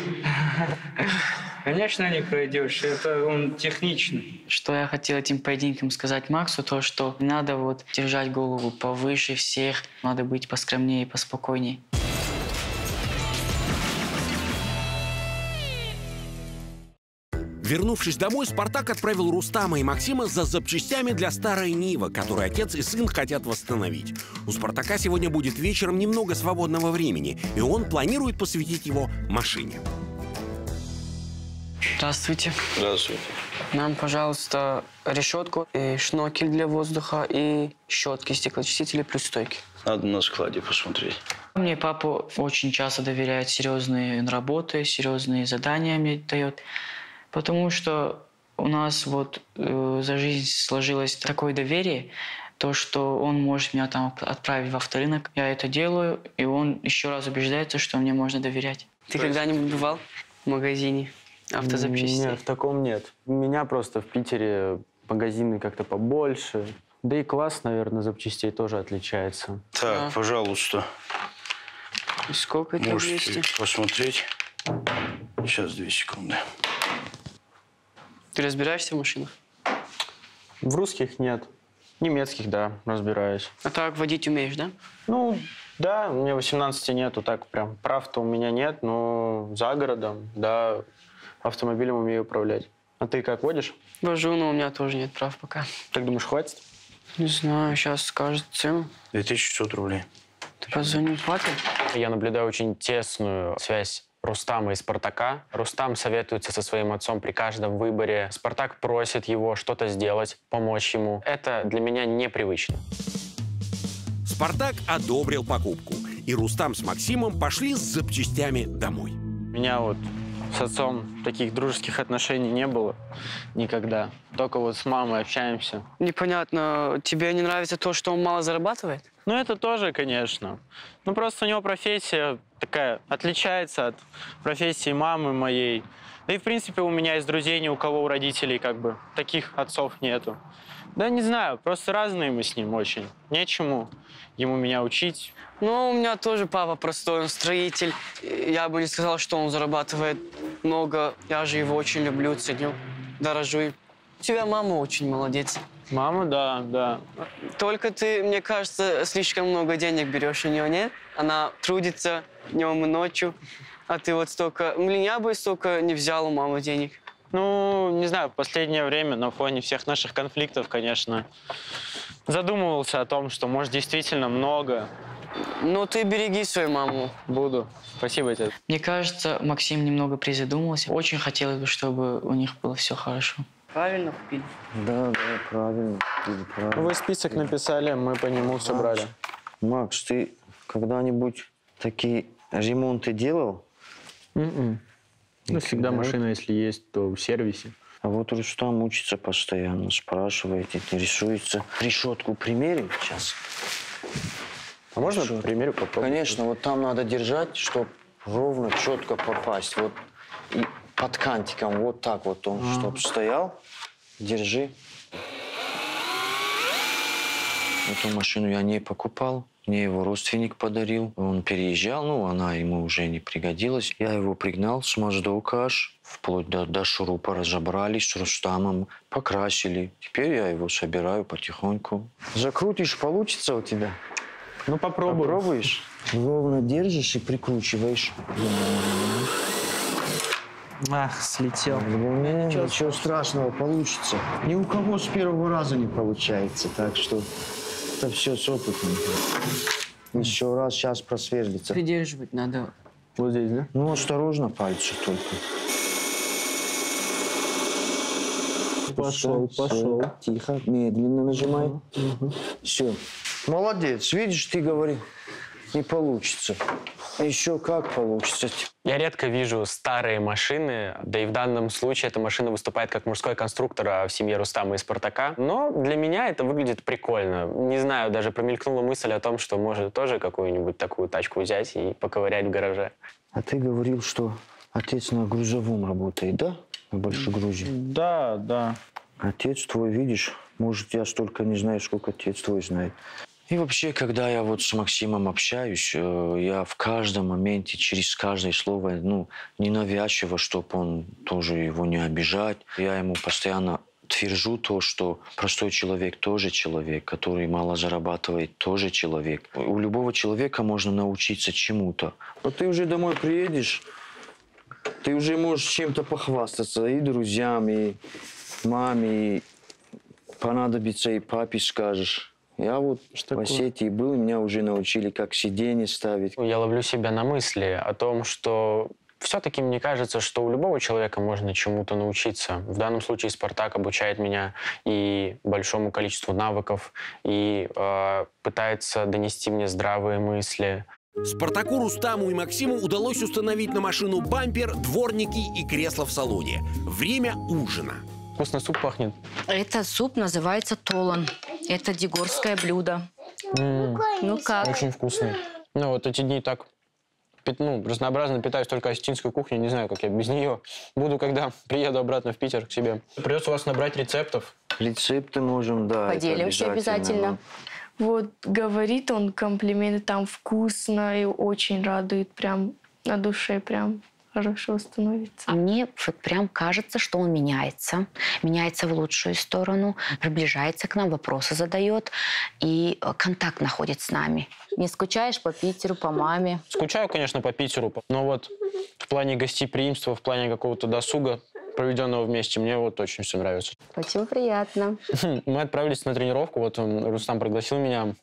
Конечно, не пройдешь. Это он техничный. Что я хотел этим поединком сказать Максу, то, что надо вот держать голову повыше всех, надо быть поскромнее и поспокойнее. Вернувшись домой, Спартак отправил Рустама и Максима за запчастями для старой Нивы, которую отец и сын хотят восстановить. У Спартака сегодня будет вечером немного свободного времени, и он планирует посвятить его машине. Здравствуйте. Здравствуйте. Нам, пожалуйста, решетку, и шнокель для воздуха и щетки, стеклоочистители плюс стойки. Надо на складе посмотреть. Мне папа очень часто доверяет серьезные работы, серьезные задания мне дает, потому что у нас вот э, за жизнь сложилось такое доверие, то, что он может меня там отправить в авторынок. Я это делаю, и он еще раз убеждается, что мне можно доверять. Ты когда-нибудь бывал в магазине автозапчастей? Нет, в таком нет. У меня просто в Питере магазины как-то побольше. Да и класс, наверное, запчастей тоже отличается. Так, А. пожалуйста. И сколько это Можете вместе? посмотреть. Сейчас, две секунды. Ты разбираешься в машинах? В русских нет. Немецких, да, разбираюсь. А так водить умеешь, да? Ну, да, меня 18 нету, так прям прав-то у меня нет, но за городом, да, автомобилем умею управлять. А ты как водишь? Вожу, но у меня тоже нет прав пока. Так думаешь, хватит? Не знаю, сейчас скажет цену. 2600 рублей. Ты позвонил, хватит? Я наблюдаю очень тесную связь Рустама и Спартака. Рустам советуется со своим отцом при каждом выборе. Спартак просит его что-то сделать, помочь ему. Это для меня непривычно. Спартак одобрил покупку, и Рустам с Максимом пошли с запчастями домой. У меня вот с отцом таких дружеских отношений не было никогда. Только вот с мамой общаемся. Непонятно, тебе не нравится то, что он мало зарабатывает? Ну, это тоже, конечно. Ну, просто у него профессия такая, отличается от профессии мамы моей. Да и, в принципе, у меня из друзей ни у кого у родителей как бы таких отцов нету. Да не знаю, просто разные мы с ним очень. Нечему ему меня учить. Ну, у меня тоже папа простой, он строитель. Я бы не сказал, что он зарабатывает много. Я же его очень люблю, ценю, дорожу. У тебя мама очень молодец. Мама, да, да. Только ты, мне кажется, слишком много денег берешь у нее, нет? Она трудится днем и ночью, а ты вот столько... Блин, я бы столько не взял у мамы денег. Ну, не знаю, в последнее время на фоне всех наших конфликтов, конечно, задумывался о том, что, может, действительно много. Ну, ты береги свою маму. Буду. Спасибо тебе. Мне кажется, Максим немного призадумался. Очень хотелось бы, чтобы у них было все хорошо. Правильно купили? Да, да, правильно. Ты правильно. Вы список написали, мы по нему все брали. Макс, ты когда-нибудь такие ремонты делал? М-м. Ну, всегда Да. машина, если есть, то в сервисе. А вот Рустам учится постоянно, спрашивает, интересуется. Решетку примерим сейчас? А можно примерю попробовать? Конечно, вот там надо держать, чтобы ровно, четко попасть. Вот и под кантиком, вот так вот он, А. чтобы стоял. Держи. Эту машину я не покупал. Мне его родственник подарил. Он переезжал, ну, она ему уже не пригодилась. Я его пригнал с Моздока аж, вплоть до, до шурупа разобрались с Рустамом, покрасили. Теперь я его собираю потихоньку. Закрутишь, получится у тебя? Ну, попробуй. Попробуешь? Ровно держишь и прикручиваешь. Ах, слетел. Не, ничего страшного, получится. Ни у кого с первого раза не получается, так что это все с опытом. Еще раз сейчас просверлится. Придерживать надо. Вот здесь, да? Ну, осторожно, пальцы только. Пошел, Всё, пошел. Тихо, медленно нажимай. Все. Молодец. Видишь, ты говори, не получится. Еще как получится. Я редко вижу старые машины, да и в данном случае эта машина выступает как мужской конструктор а в семье Рустама и Спартака. Но для меня это выглядит прикольно. Не знаю, даже промелькнула мысль о том, что может тоже какую-нибудь такую тачку взять и поковырять в гараже. А ты говорил, что отец на грузовом работает, да? На большегрузе. Да, да. Отец твой, видишь, может, я столько не знаю, сколько отец твой знает. И вообще, когда я вот с Максимом общаюсь, э, я в каждом моменте, через каждое слово, ну, ненавязчиво, чтобы он тоже его не обижать. Я ему постоянно твержу то, что простой человек тоже человек, который мало зарабатывает тоже человек. У любого человека можно научиться чему-то. Но ты уже домой приедешь, ты уже можешь чем-то похвастаться и друзьям, и маме, и понадобится, и папе скажешь. Я вот в такое? Осетии был, и меня уже научили, как сиденье ставить. Я ловлю себя на мысли о том, что все-таки мне кажется, что у любого человека можно чему-то научиться. В данном случае Спартак обучает меня и большому количеству навыков, и э, пытается донести мне здравые мысли. Спартаку, Рустаму и Максиму удалось установить на машину бампер, дворники и кресло в салоне. Время ужина. Вкусно суп пахнет. Это суп называется толан. Это дегорское блюдо. М, Ну как? Очень вкусный. Ну вот эти дни так ну, разнообразно питаюсь только осетинской кухней. Не знаю, как я без нее буду, когда приеду обратно в Питер к себе. Придется у вас набрать рецептов. Рецепты можем, да. Поделимся обязательно. Вот говорит он комплименты, там вкусно и очень радует, прям на душе прям хорошо становится. А мне вот прям кажется, что он меняется. Меняется в лучшую сторону, приближается к нам, вопросы задает и э, контакт находит с нами. Не скучаешь по Питеру, по маме? Скучаю, конечно, по Питеру, но вот в плане гостеприимства, в плане какого-то досуга, проведенного вместе, мне вот очень все нравится. Очень приятно. Мы отправились на тренировку, вот он, Рустам пригласил меня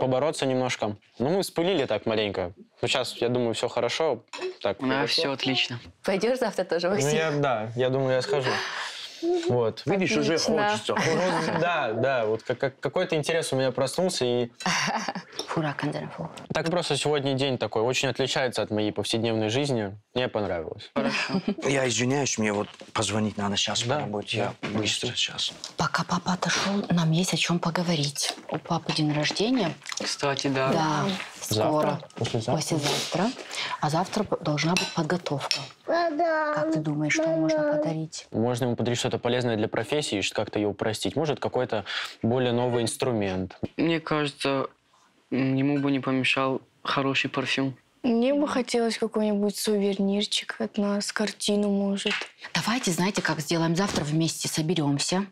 побороться немножко. Ну, мы спылили так маленько. Но сейчас, я думаю, все хорошо. Так, хорошо. все отлично. Пойдешь завтра тоже, Ну, Максим? я, да, я думаю, я схожу. Вот. Видишь, уже Отлично. хочется. хочется. Да, да, вот как- как- какой-то интерес у меня проснулся, и. Так просто сегодня день такой, очень отличается от моей повседневной жизни. Мне понравилось. Я извиняюсь, мне вот позвонить надо сейчас по работе. Я быстро сейчас. Пока папа отошел, нам есть о чем поговорить. У папы день рождения. Кстати, да. Да, скоро. Завтра? Послезавтра? А завтра должна быть подготовка. Как ты думаешь, что можно подарить? Можно ему подарить что-то полезное для профессии, как-то ее упростить. Может, какой-то более новый инструмент. Мне кажется, ему бы не помешал хороший парфюм. Мне бы хотелось какой-нибудь сувенирчик от нас, картину, может. Давайте, знаете, как сделаем? Завтра вместе соберемся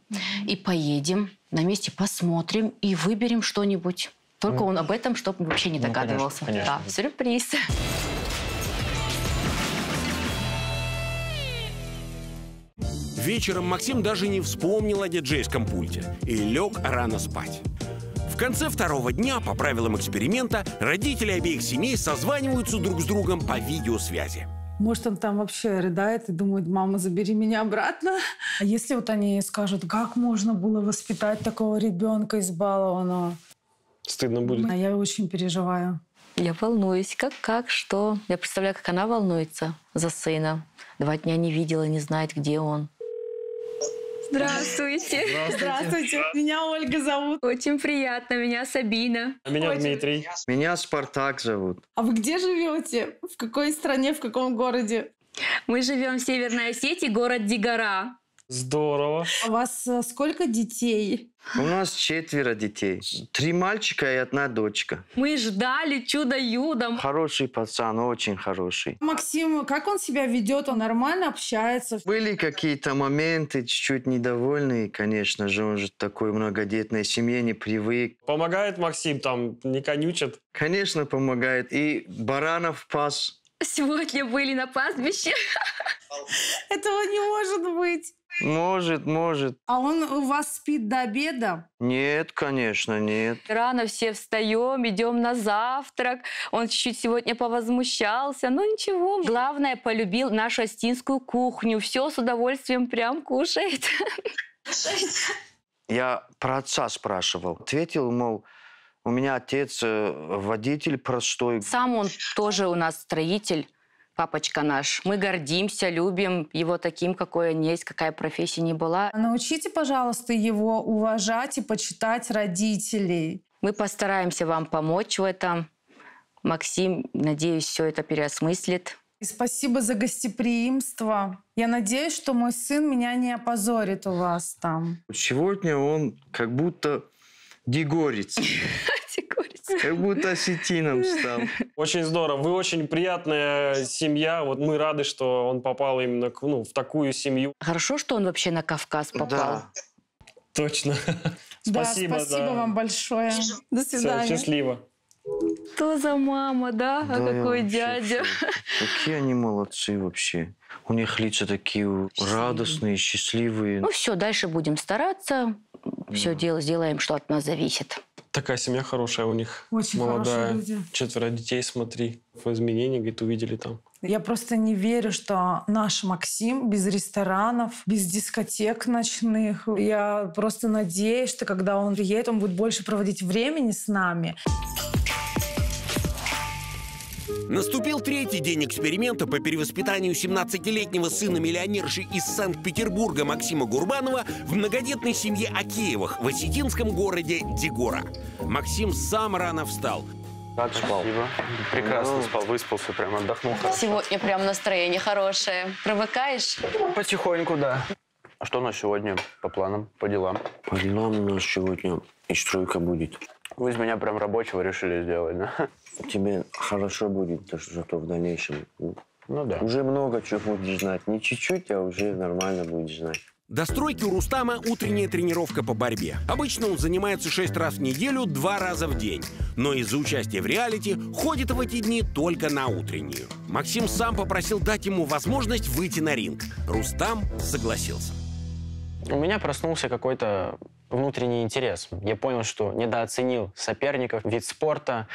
и поедем, на месте посмотрим и выберем что-нибудь. Только Ну, он об этом, чтобы вообще не ну, конечно, догадывался. конечно. Да, сюрприз. Вечером Максим даже не вспомнил о диджейском пульте и лег рано спать. В конце второго дня, по правилам эксперимента, родители обеих семей созваниваются друг с другом по видеосвязи. Может, он там вообще рыдает и думает, мама, забери меня обратно. А если вот они скажут, как можно было воспитать такого ребенка избалованного? Стыдно будет. А я очень переживаю. Я волнуюсь. Как, как, что? Я представляю, как она волнуется за сына. Два дня не видела, не знает, где он. Здравствуйте. Здравствуйте. Меня Ольга зовут. Очень приятно. Меня Сабина. А меня Очень. Дмитрий. Меня Спартак зовут. А вы где живете? В какой стране, в каком городе? Мы живем в Северной Осетии, город Дигара. Здорово. А у вас э, сколько детей? У нас четверо детей. Три мальчика и одна дочка. Мы ждали чудо-юдом. Хороший пацан, очень хороший. Максим, как он себя ведет? Он нормально общается? Были какие-то моменты, чуть-чуть недовольные, конечно же. Он же такой многодетной семье не привык. Помогает Максим, там, не конючит. Конечно, помогает. И баранов пас. Сегодня были на пастбище. Этого не может быть. Может, может. А он у вас спит до обеда? Нет, конечно, нет. Рано все встаем, идем на завтрак. Он чуть-чуть сегодня повозмущался, но ничего. Главное, полюбил нашу остинскую кухню. Все с удовольствием прям кушает. Я про отца спрашивал. Ответил, мол, у меня отец э, водитель простой. Сам он тоже у нас строитель, папочка наш. Мы гордимся, любим его таким, какой он есть, какая профессия ни была. Научите, пожалуйста, его уважать и почитать родителей. Мы постараемся вам помочь в этом. Максим, надеюсь, все это переосмыслит. И спасибо за гостеприимство. Я надеюсь, что мой сын меня не опозорит у вас там. Сегодня он как будто дегорец. Как будто осетином стал. Очень здорово. Вы очень приятная семья. Вот мы рады, что он попал именно к- ну, в такую семью. Хорошо, что он вообще на Кавказ попал. Да. Точно. Да, Спасибо, спасибо да. вам большое. До свидания. счастливо. Что за мама, да? Да, а я какой вообще дядя. в шоке. Какие они молодцы вообще. У них лица такие радостные, счастливые. Ну все, дальше будем стараться. Все дело сделаем, что от нас зависит. Такая семья хорошая у них. Очень Молодая. люди. Четверо детей, смотри. В изменении, говорит, увидели там. Я просто не верю, что наш Максим без ресторанов, без дискотек ночных. Я просто надеюсь, что когда он приедет, он будет больше проводить времени с нами. Наступил третий день эксперимента по перевоспитанию 17-летнего сына миллионерши из Санкт-Петербурга Максима Гурбанова в многодетной семье Акеевых в осетинском городе Дегора. Максим сам рано встал. Как спал? Прекрасно спал, выспался, прям отдохнул. Сегодня прям настроение хорошее. Привыкаешь? Потихоньку, да. А что у нас сегодня по планам, по делам? По делам у нас сегодня и стройка будет. Вы из меня прям рабочего решили сделать, да? Тебе хорошо будет, то, что в дальнейшем. Ну да. Уже много чего будешь знать. Не чуть-чуть, а уже нормально будешь знать. До стройки у Рустама утренняя тренировка по борьбе. Обычно он занимается 6 раз в неделю, два раза в день. Но из-за участия в реалити ходит в эти дни только на утреннюю. Максим сам попросил дать ему возможность выйти на ринг. Рустам согласился. У меня проснулся какой-то внутренний интерес. Я понял, что недооценил соперников, вид спорта.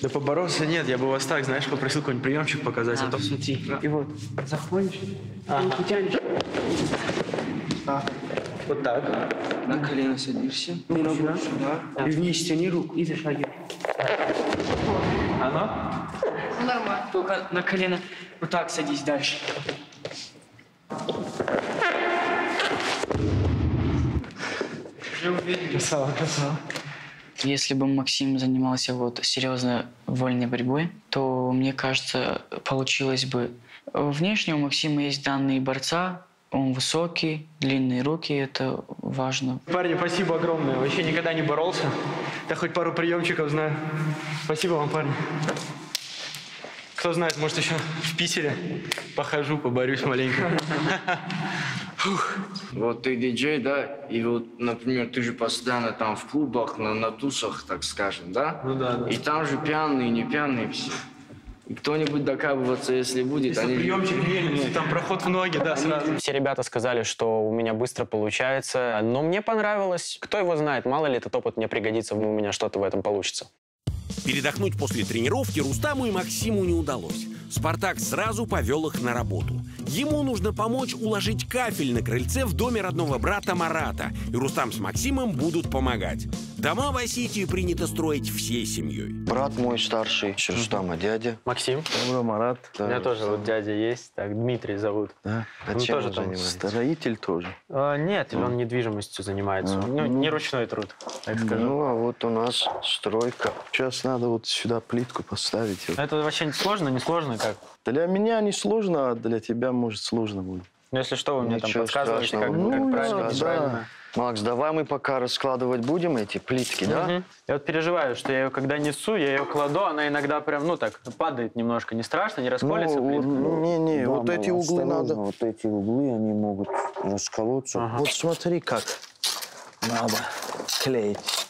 Да побороться нет, я бы вас так, знаешь, попросил какой-нибудь приемчик показать. А, то... Смотри, и вот заходишь, руку тянешь. Вот так. На колено садишься. Немного сюда. И вниз тяни руку и зашагивай. Оно? Нормально. Только на колено. Вот так садись дальше. Уже. Красава, красава. Если бы Максим занимался вот серьезно вольной борьбой, то, мне кажется, получилось бы... Внешне у Максима есть данные борца, он высокий, длинные руки, это важно. Парни, спасибо огромное. Вообще никогда не боролся. Я хоть пару приемчиков знаю. Спасибо вам, парни. Кто знает, может, еще в Питере похожу, поборюсь маленько. Вот ты диджей, да, и вот, например, ты же постоянно там в клубах, на, на тусах, так скажем, да? Ну да, да. И там же пьяные, не пьяные все. И кто-нибудь докапываться, если будет, Если они... приемчик там проход в ноги, да, сразу. Все ребята сказали, что у меня быстро получается, но мне понравилось. Кто его знает, мало ли этот опыт мне пригодится, у меня что-то в этом получится. Передохнуть после тренировки Рустаму и Максиму не удалось. Спартак сразу повел их на работу. Ему нужно помочь уложить кафель на крыльце в доме родного брата Марата, и Рустам с Максимом будут помогать. Дома в Осетии принято строить всей семьей. Брат мой старший, Рустама дядя. Максим. Добрый, Марат. У меня тоже вот дядя есть, так, Дмитрий зовут. Да? А Он чем тоже он там занимается? Строитель тоже? А, нет, он недвижимостью занимается. А, Ну, ну. не ручной труд, так скажу. Ну, а вот у нас стройка. Сейчас надо вот сюда плитку поставить. Вот. Это вообще не сложно, не сложно как? Для меня не сложно, а для тебя, может, сложно будет. Ну, если что, вы мне там Ничего подсказываете, как, страшного. как Ну, правильно, да, неправильно. Макс, давай мы пока раскладывать будем эти плитки, да? Мгм. Я вот переживаю, что я ее когда несу, я ее кладу, она иногда прям, ну так, падает немножко. Не страшно, не расколется Ну, плитка? Не-не, Да, вот ну, эти углы надо. Вот эти углы, они могут расколоться. Вот смотри, как надо клеить.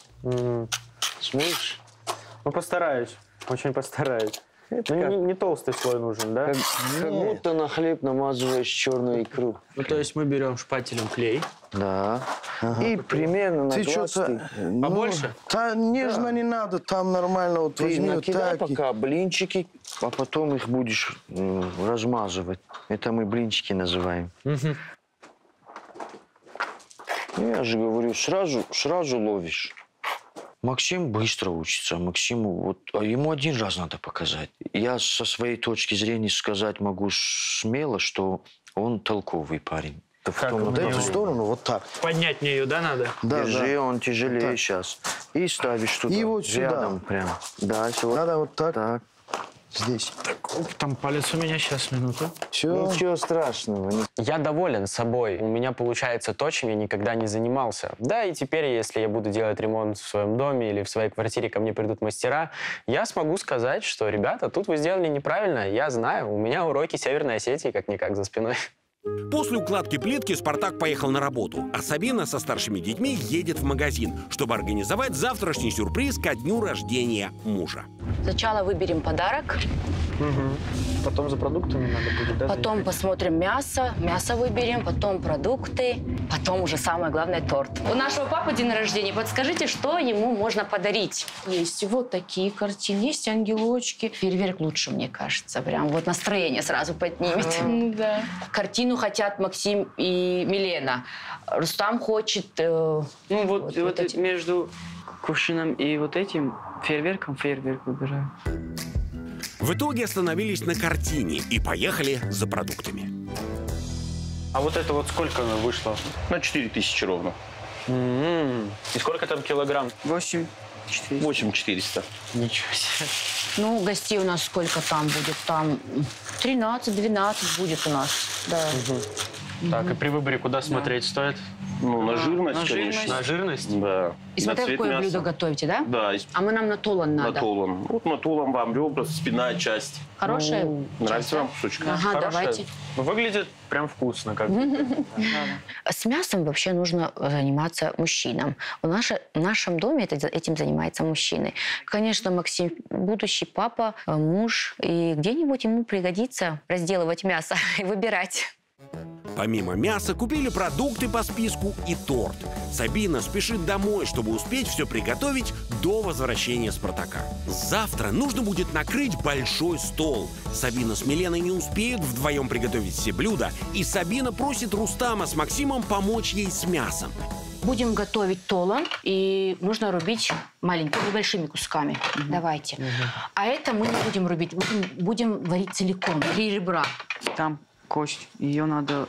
Смотришь? Ну, постараюсь. Очень постараюсь. Это Ну, как- не, не толстый слой нужен, да? Как, как будто на хлеб намазываешь черную икру. Ну, то есть мы берем шпателем клей. Да. И примерно на Ты что-то... ты- ну, Побольше? Да, нежно не надо, там нормально. Вот Ты возьми вот накидай так. и- пока блинчики, а потом их будешь м, размазывать. Это мы блинчики называем. Ну, Я же говорю, сразу, сразу ловишь. Максим быстро учится. Максиму вот, а ему один раз надо показать. Я со своей точки зрения сказать могу смело, что он толковый парень. Да в том- Вот эту сторону, вот так. Поднять мне ее, да, надо? Да, Держи, да. он тяжелее Вот так. сейчас. И ставишь туда. И вот сюда. Рядом прям. Дальше вот. Надо вот так. Так. Здесь. Там палец у меня сейчас, минуту. Ну, Ничего страшного. Я доволен собой. У меня получается то, чем я никогда не занимался. Да, и теперь, если я буду делать ремонт в своем доме или в своей квартире, ко мне придут мастера, я смогу сказать, что, ребята, тут вы сделали неправильно. Я знаю, у меня уроки Северной Осетии как-никак за спиной. После укладки плитки Спартак поехал на работу, а Сабина со старшими детьми едет в магазин, чтобы организовать завтрашний сюрприз ко дню рождения мужа. Сначала выберем подарок, Потом за продуктами надо будет, да? потом посмотрим мясо, мясо выберем, потом продукты, потом уже самое главное торт. У нашего папы день рождения. Подскажите, что ему можно подарить? Есть вот такие картины, есть ангелочки. Фейерверк лучше, мне кажется. Прям вот настроение сразу поднимет. Да. Картину хотят Максим и Милена. Рустам хочет... э, Ну, вот, Вот- вот, вот эти. между кувшином и вот этим фейерверком фейерверк выбираю. В итоге остановились на картине и поехали за продуктами. А вот это вот сколько оно вышло? На 4 тысячи ровно. М-м. И сколько там килограмм? 8 8 400. Ничего себе. Ну, гостей у нас сколько там будет? Там 13-12 будет у нас. Да. Так, и при выборе куда смотреть стоит? Ну, на жирность, на конечно. жирность. На жирность? Да. И На смотря цвет какое мяса. блюдо готовите, да? Да, А мы нам на толан на надо. толан. Вот на толан вам ребра, спинная часть. Хорошая? Нравится вам кусочек? Ага, Хорошая. давайте. Выглядит прям вкусно. Как. С мясом вообще нужно заниматься мужчинам. В наше- в нашем доме этим занимается мужчины. Конечно, Максим будущий папа, э, муж, и где-нибудь ему пригодится разделывать мясо и выбирать. Помимо мяса купили продукты по списку и торт. Сабина спешит домой, чтобы успеть все приготовить до возвращения Спартака. Завтра нужно будет накрыть большой стол. Сабина с Миленой не успеют вдвоем приготовить все блюда, и Сабина просит Рустама с Максимом помочь ей с мясом. Будем готовить толан, и нужно рубить маленькими, небольшими кусками. Давайте. А это мы не будем рубить, будем, будем варить целиком, три ребра. Там кость, ее надо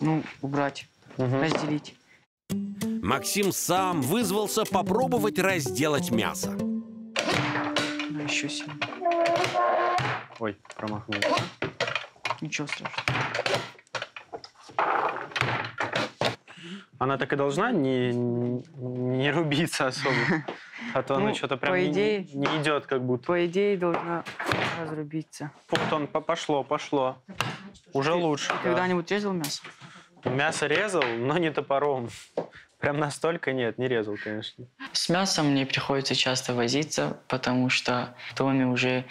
ну, убрать, разделить. Максим сам вызвался попробовать разделать мясо. Ну, еще сильнее. Ой, промахнулся. Ничего страшного. Она так и должна не, не рубиться особо. А то она Ну, что-то прям по не- идее- не, идет как будто. По идее, должна разрубиться. Вот он, по- пошло, пошло. Уже лучше. Ты да. когда-нибудь резал мясо? Мясо резал, но не топором. Прям настолько нет, не резал, конечно. С мясом мне приходится часто возиться, потому что в доме уже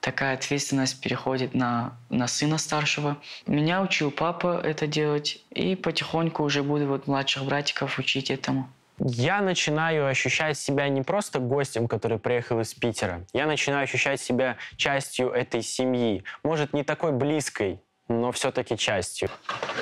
такая ответственность переходит на, на сына старшего. Меня учил папа это делать, и потихоньку уже буду вот младших братиков учить этому. Я начинаю ощущать себя не просто гостем, который приехал из Питера. Я начинаю ощущать себя частью этой семьи. Может, не такой близкой, но все-таки частью.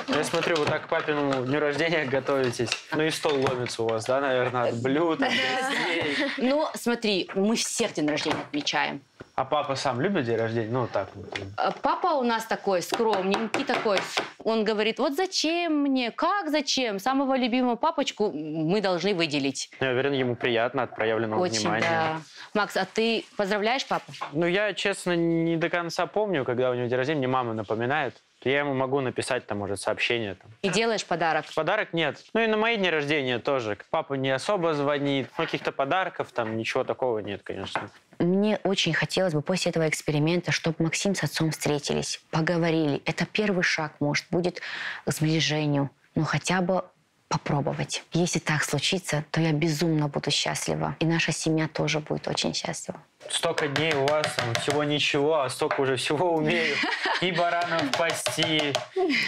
Я смотрю, вы так к папиному дню рождения готовитесь. Ну и стол ломится у вас, да, наверное, от блюд, от гостей. Ну, смотри, мы всех день рождения отмечаем. А папа сам любит день рождения? Ну, так вот. А Папа у нас такой скромненький такой. Он говорит, вот зачем мне, как зачем? Самого любимого папочку мы должны выделить. Я уверен, ему приятно от проявленного Очень, внимания. да. Макс, а ты поздравляешь папу? Ну, я, честно, не до конца помню, когда у него день рождения, мне мама напоминает. Я ему могу написать, там, может, сообщение. Там. И делаешь подарок? Подарок нет. Ну и на мои дни рождения тоже. Папа не особо звонит. Ну, Каких-то подарков там, ничего такого нет, конечно. Мне очень хотелось бы после этого эксперимента, чтобы Максим с отцом встретились, поговорили. Это первый шаг, может, будет к сближению. Но хотя бы попробовать. Если так случится, то я безумно буду счастлива. И наша семья тоже будет очень счастлива. Столько дней у вас, там, всего ничего, а столько уже всего умею. И баранов пасти,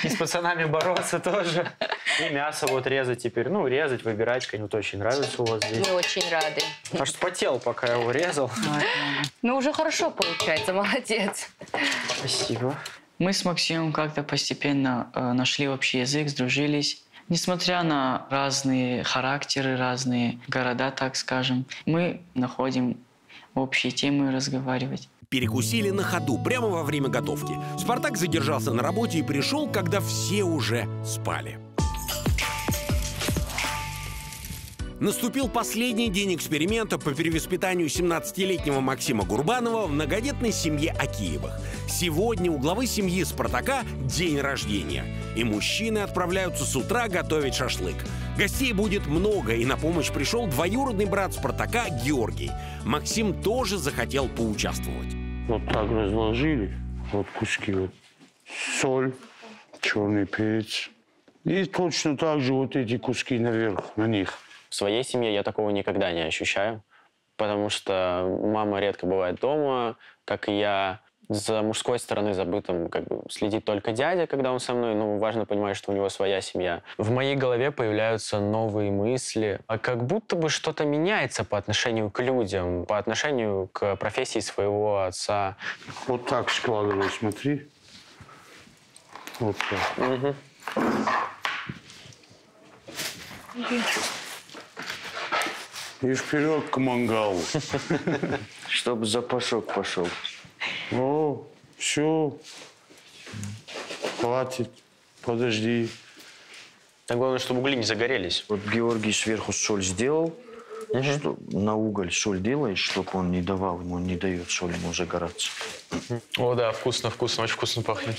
и с пацанами бороться тоже. И мясо вот резать теперь. Ну, резать, выбирать, конечно, вот очень нравится у вас здесь. Мы очень рады. Аж спотел, пока я его резал. Ну, уже хорошо получается, молодец. Спасибо. Мы с Максимом как-то постепенно э, нашли общий язык, сдружились. Несмотря на разные характеры, разные города, так скажем, мы находим общие темы разговаривать. Перекусили на ходу, прямо во время готовки. Спартак задержался на работе и пришел, когда все уже спали. Наступил последний день эксперимента по перевоспитанию 17-летнего Максима Гурбанова в многодетной семье Акиевых. Сегодня у главы семьи Спартака день рождения. И мужчины отправляются с утра готовить шашлык. Гостей будет много, и на помощь пришел двоюродный брат Спартака Георгий. Максим тоже захотел поучаствовать. Вот так разложили, вот куски, вот соль, черный перец. И точно так же вот эти куски наверх, на них. В своей семье я такого никогда не ощущаю, потому что мама редко бывает дома, как и я. За мужской стороны забытым как бы следит только дядя, когда он со мной, но важно понимать, что у него своя семья. В моей голове появляются новые мысли, а как будто бы что-то меняется по отношению к людям, по отношению к профессии своего отца. Вот так складывай, смотри. Вот так. И вперед к мангалу. Чтобы запашок пошел. О, все. Хватит. Подожди. Так главное, чтобы угли не загорелись. Вот Георгий сверху соль сделал, что на уголь соль делаешь, чтобы он не давал ему, не дает соль ему загораться. О, да, вкусно, вкусно, очень вкусно пахнет.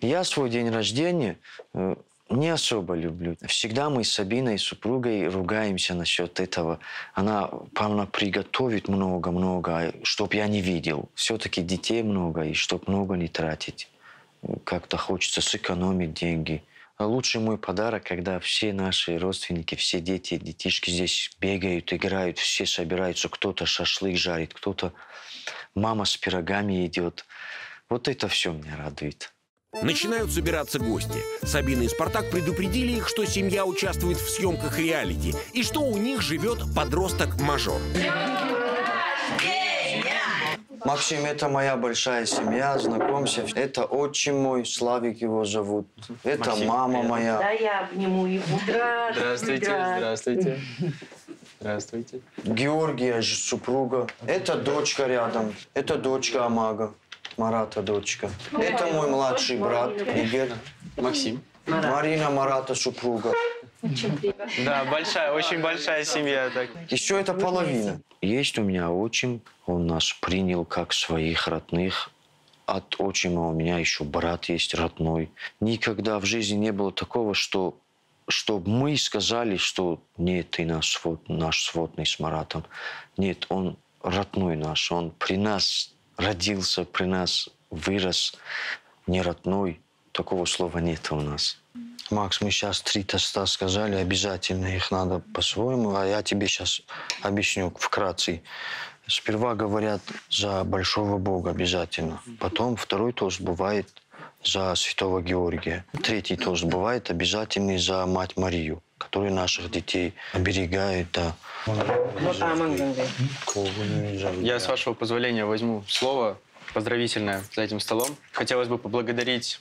Я свой день рождения э, не особо люблю. Всегда мы с Сабиной, супругой, ругаемся насчет этого. Она, она приготовит много-много, чтоб я не видел. Все-таки детей много, и чтоб много не тратить. Как-то хочется сэкономить деньги. А лучший мой подарок, когда все наши родственники, все дети, детишки здесь бегают, играют, все собираются. Кто-то шашлык жарит, кто-то мама с пирогами идет. Вот это все меня радует. Начинают собираться гости. Сабина и Спартак предупредили их, что семья участвует в съемках реалити и что у них живет подросток-мажор. Максим, это моя большая семья, знакомься. Это отчим мой, Славик его зовут. Это Максим, мама привет. моя. Да, я обниму его. Здравствуйте, здравствуйте. Здравствуйте. Георгия, супруга. Это дочка рядом. Это дочка Амага. Марата дочка. Это мой младший брат Игорь. Максим. Марина Марата супруга. Да, большая, очень большая семья. Так. Еще это половина. Есть у меня отчим, он нас принял как своих родных. От отчима у меня еще брат есть родной. Никогда в жизни не было такого, что чтобы мы сказали, что нет, ты наш, свод, наш сводный с Маратом. Нет, он родной наш, он при нас родился, при нас вырос, не родной. Такого слова нет у нас. Макс, мы сейчас три тоста сказали, обязательно их надо по-своему, а я тебе сейчас объясню вкратце. Сперва говорят за большого Бога обязательно. Потом второй тост бывает за святого Георгия. Третий тост бывает обязательный за Мать Марию, которая наших детей оберегает. Да. Я, с вашего позволения, возьму слово поздравительное за этим столом. Хотелось бы поблагодарить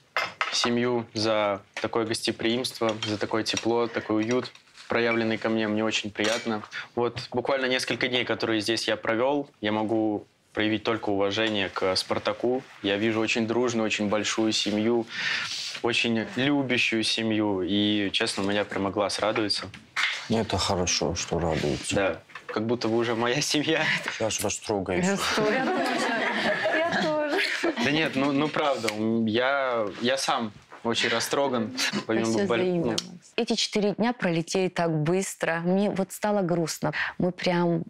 семью за такое гостеприимство, за такое тепло, такой уют, проявленный ко мне. Мне очень приятно. Вот буквально несколько дней, которые здесь я провел, я могу проявить только уважение к Спартаку. Я вижу очень дружную, очень большую семью, очень любящую семью. И, честно, у меня прямо глаз радуется. Это хорошо, что радуется. Да, как будто вы уже моя семья. Сейчас растрогаешься. Я тоже. Да нет, ну, ну правда, я, я сам очень растроган. Помимо боль- ну, Эти четыре дня пролетели так быстро. Мне вот стало грустно. Мы прям,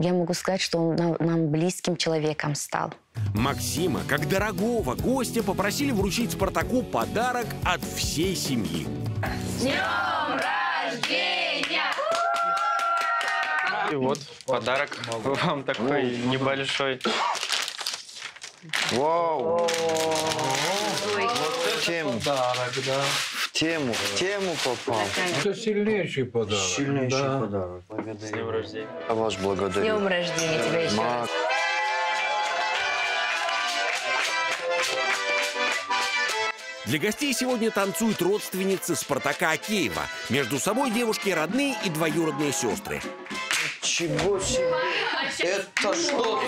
я могу сказать, что он нам близким человеком стал. Максима, как дорогого гостя, попросили вручить Спартаку подарок от всей семьи. С днем рождения! И вот подарок вам такой небольшой. Вау! В тему. В тему. В тему попал. Это сильнейший подарок. Сильнейший Да. подарок. Благодарю. С днем рождения. Я вас С благодарю. днем рождения тебя еще раз. Для гостей сегодня танцуют родственницы Спартака Акеева. Между собой девушки родные и двоюродные сестры. Чего себе? Это что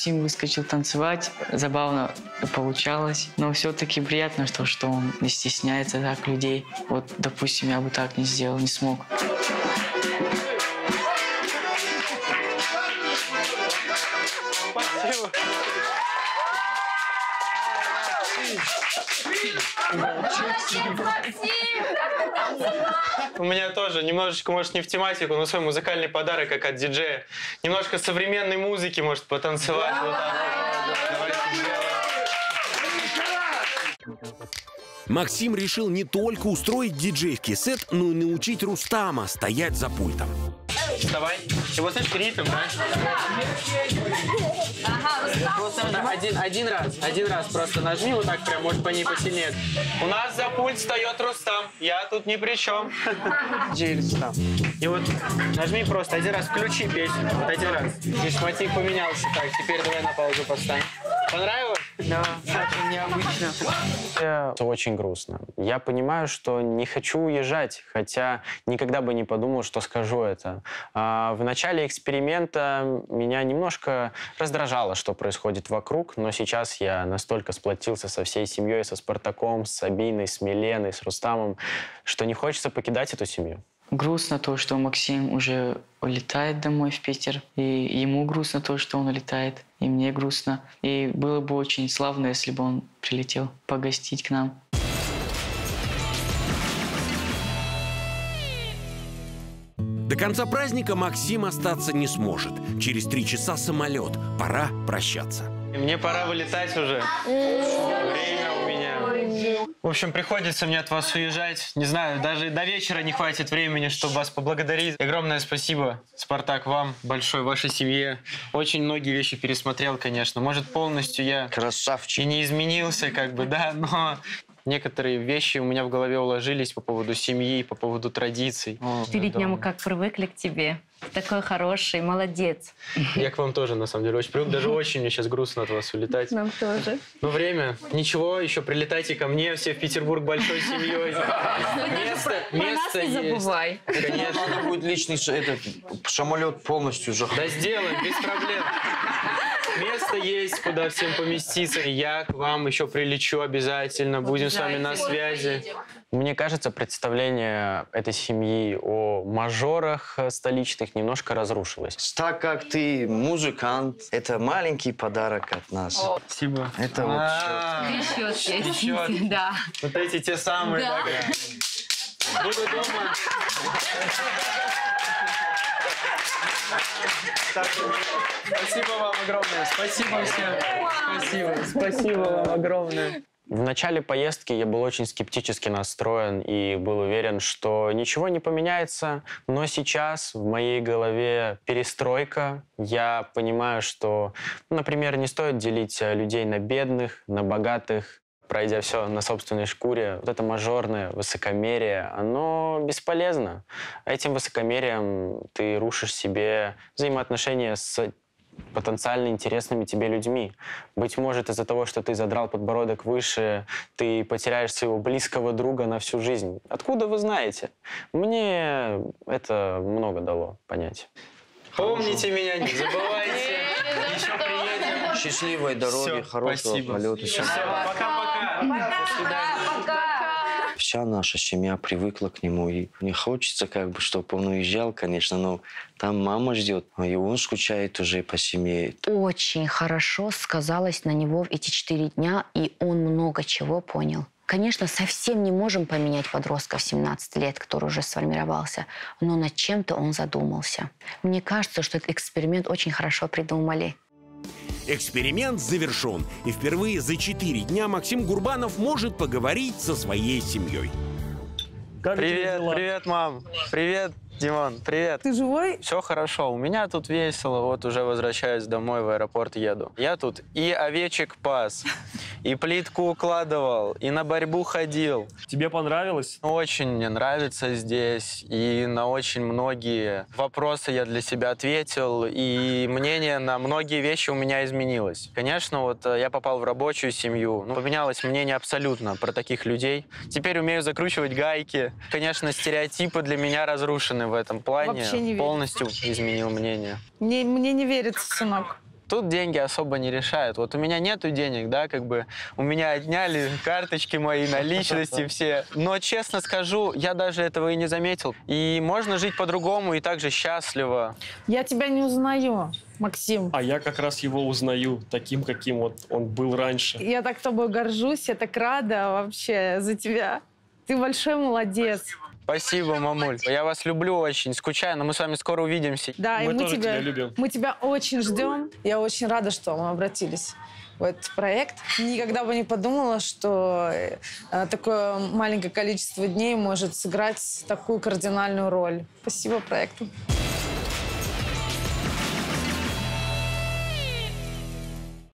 Максим выскочил танцевать, забавно получалось, но все-таки приятно, что, что он не стесняется так людей. Вот, допустим, я бы так не сделал, не смог. Спасибо. У меня тоже немножечко, может, не в тематику, но свой музыкальный подарок, как от диджея. Немножко современной музыки, может, потанцевать. Вот так. Максим решил не только устроить диджейский сет, но и научить Рустама стоять за пультом. Вставай. И вот знаешь, ритм, да? Просто на- один, один раз, один раз просто нажми вот так прям, может по ней посильнее. У нас за пульт встает Рустам, я тут ни при чем. Рустам. И вот нажми просто один раз, включи песню, вот один раз. Видишь, мотив поменялся. Так, теперь давай на паузу поставим. Понравилось? Да, очень необычно. Это очень грустно. Я понимаю, что не хочу уезжать, хотя никогда бы не подумал, что скажу это. А, в начале эксперимента меня немножко раздражало, что происходит вокруг, но сейчас я настолько сплотился со всей семьей, со Спартаком, с Сабиной, с Миленой, с Рустамом, что не хочется покидать эту семью. Грустно то, что Максим уже улетает домой в Питер. И ему грустно то, что он улетает. И мне грустно. И было бы очень славно, если бы он прилетел погостить к нам. Конца праздника Максим остаться не сможет. Через три часа самолет. Пора прощаться. Мне пора вылетать уже. Время у меня. В общем, приходится мне от вас уезжать. Не знаю, даже до вечера не хватит времени, чтобы вас поблагодарить. Огромное спасибо, Спартак, вам, большой, вашей семье. Очень многие вещи пересмотрел, конечно. Может, полностью я... Красавчик. И не изменился, как бы, да, но некоторые вещи у меня в голове уложились по поводу семьи, по поводу традиций. Четыре дня мы как привыкли к тебе. Такой хороший, молодец. Я к вам тоже, на самом деле, очень привык. Даже очень мне сейчас грустно от вас улетать. Нам тоже. Но время. Ничего, еще прилетайте ко мне, все в Петербург большой семьей. Место, Про нас место не есть. забывай. Конечно. Надо будет личный ш- этот самолет полностью же. Да сделаем, без проблем. Место есть, куда всем поместиться. Я к вам еще прилечу обязательно. Будем с вами на связи. Мне кажется, представление этой семьи о мажорах столичных немножко разрушилось. Так как ты музыкант, это маленький подарок от нас. Спасибо. Это вот А, Счет. Да. Вот эти те самые? Буду дома. Так, Спасибо вам огромное. Спасибо всем. Спасибо. Спасибо вам огромное. В начале поездки я был очень скептически настроен и был уверен, что ничего не поменяется. Но сейчас в моей голове перестройка. Я понимаю, что, например, не стоит делить людей на бедных, на богатых, пройдя все на собственной шкуре, вот это мажорное высокомерие, оно бесполезно. Этим высокомерием ты рушишь себе взаимоотношения с потенциально интересными тебе людьми. Быть может, из-за того, что ты задрал подбородок выше, ты потеряешь своего близкого друга на всю жизнь. Откуда вы знаете? Мне это много дало понять. Помните меня, не забывайте. Еще приедем. Счастливой дороги, хорошего спасибо. полета. Всё, пока-пока. До свидания. Вся наша семья привыкла к нему, и не хочется, как бы, чтобы он уезжал, конечно, но там мама ждет, и он скучает уже по семье. Очень хорошо сказалось на него эти четыре дня, и он много чего понял. Конечно, совсем не можем поменять подростка в 17 лет, который уже сформировался, но над чем-то он задумался. Мне кажется, что этот эксперимент очень хорошо придумали. Эксперимент завершен, и впервые за четыре дня Максим Гурбанов может поговорить со своей семьей. Привет, привет, мам. Привет, Димон, привет. Ты живой? Все хорошо, у меня тут весело, вот уже возвращаюсь домой, в аэропорт еду. Я тут и овечек пас, и плитку укладывал, и на борьбу ходил. Тебе понравилось? Очень мне нравится здесь, и на очень многие вопросы я для себя ответил, и мнение на многие вещи у меня изменилось. Конечно, вот э, я попал в рабочую семью, ну, поменялось мнение абсолютно про таких людей. Теперь умею закручивать гайки. Конечно, стереотипы для меня разрушены в этом плане. Вообще не верю. Полностью изменил мнение. Мне, мне не верится, сынок. Тут деньги особо не решают. Вот у меня нету денег, да, как бы у меня отняли карточки мои, наличности все. Но честно скажу, я даже этого и не заметил. И можно жить по-другому и также счастливо. Я тебя не узнаю, Максим. А я как раз его узнаю таким, каким вот он был раньше. Я так тобой горжусь, я так рада вообще за тебя. Ты большой молодец. Спасибо, мамуль. Я вас люблю очень, скучаю, но мы с вами скоро увидимся. Да, и мы тебя, мы тебя очень ждем. Я очень рада, что мы обратились в этот проект. Никогда бы не подумала, что э, такое маленькое количество дней может сыграть такую кардинальную роль. Спасибо проекту.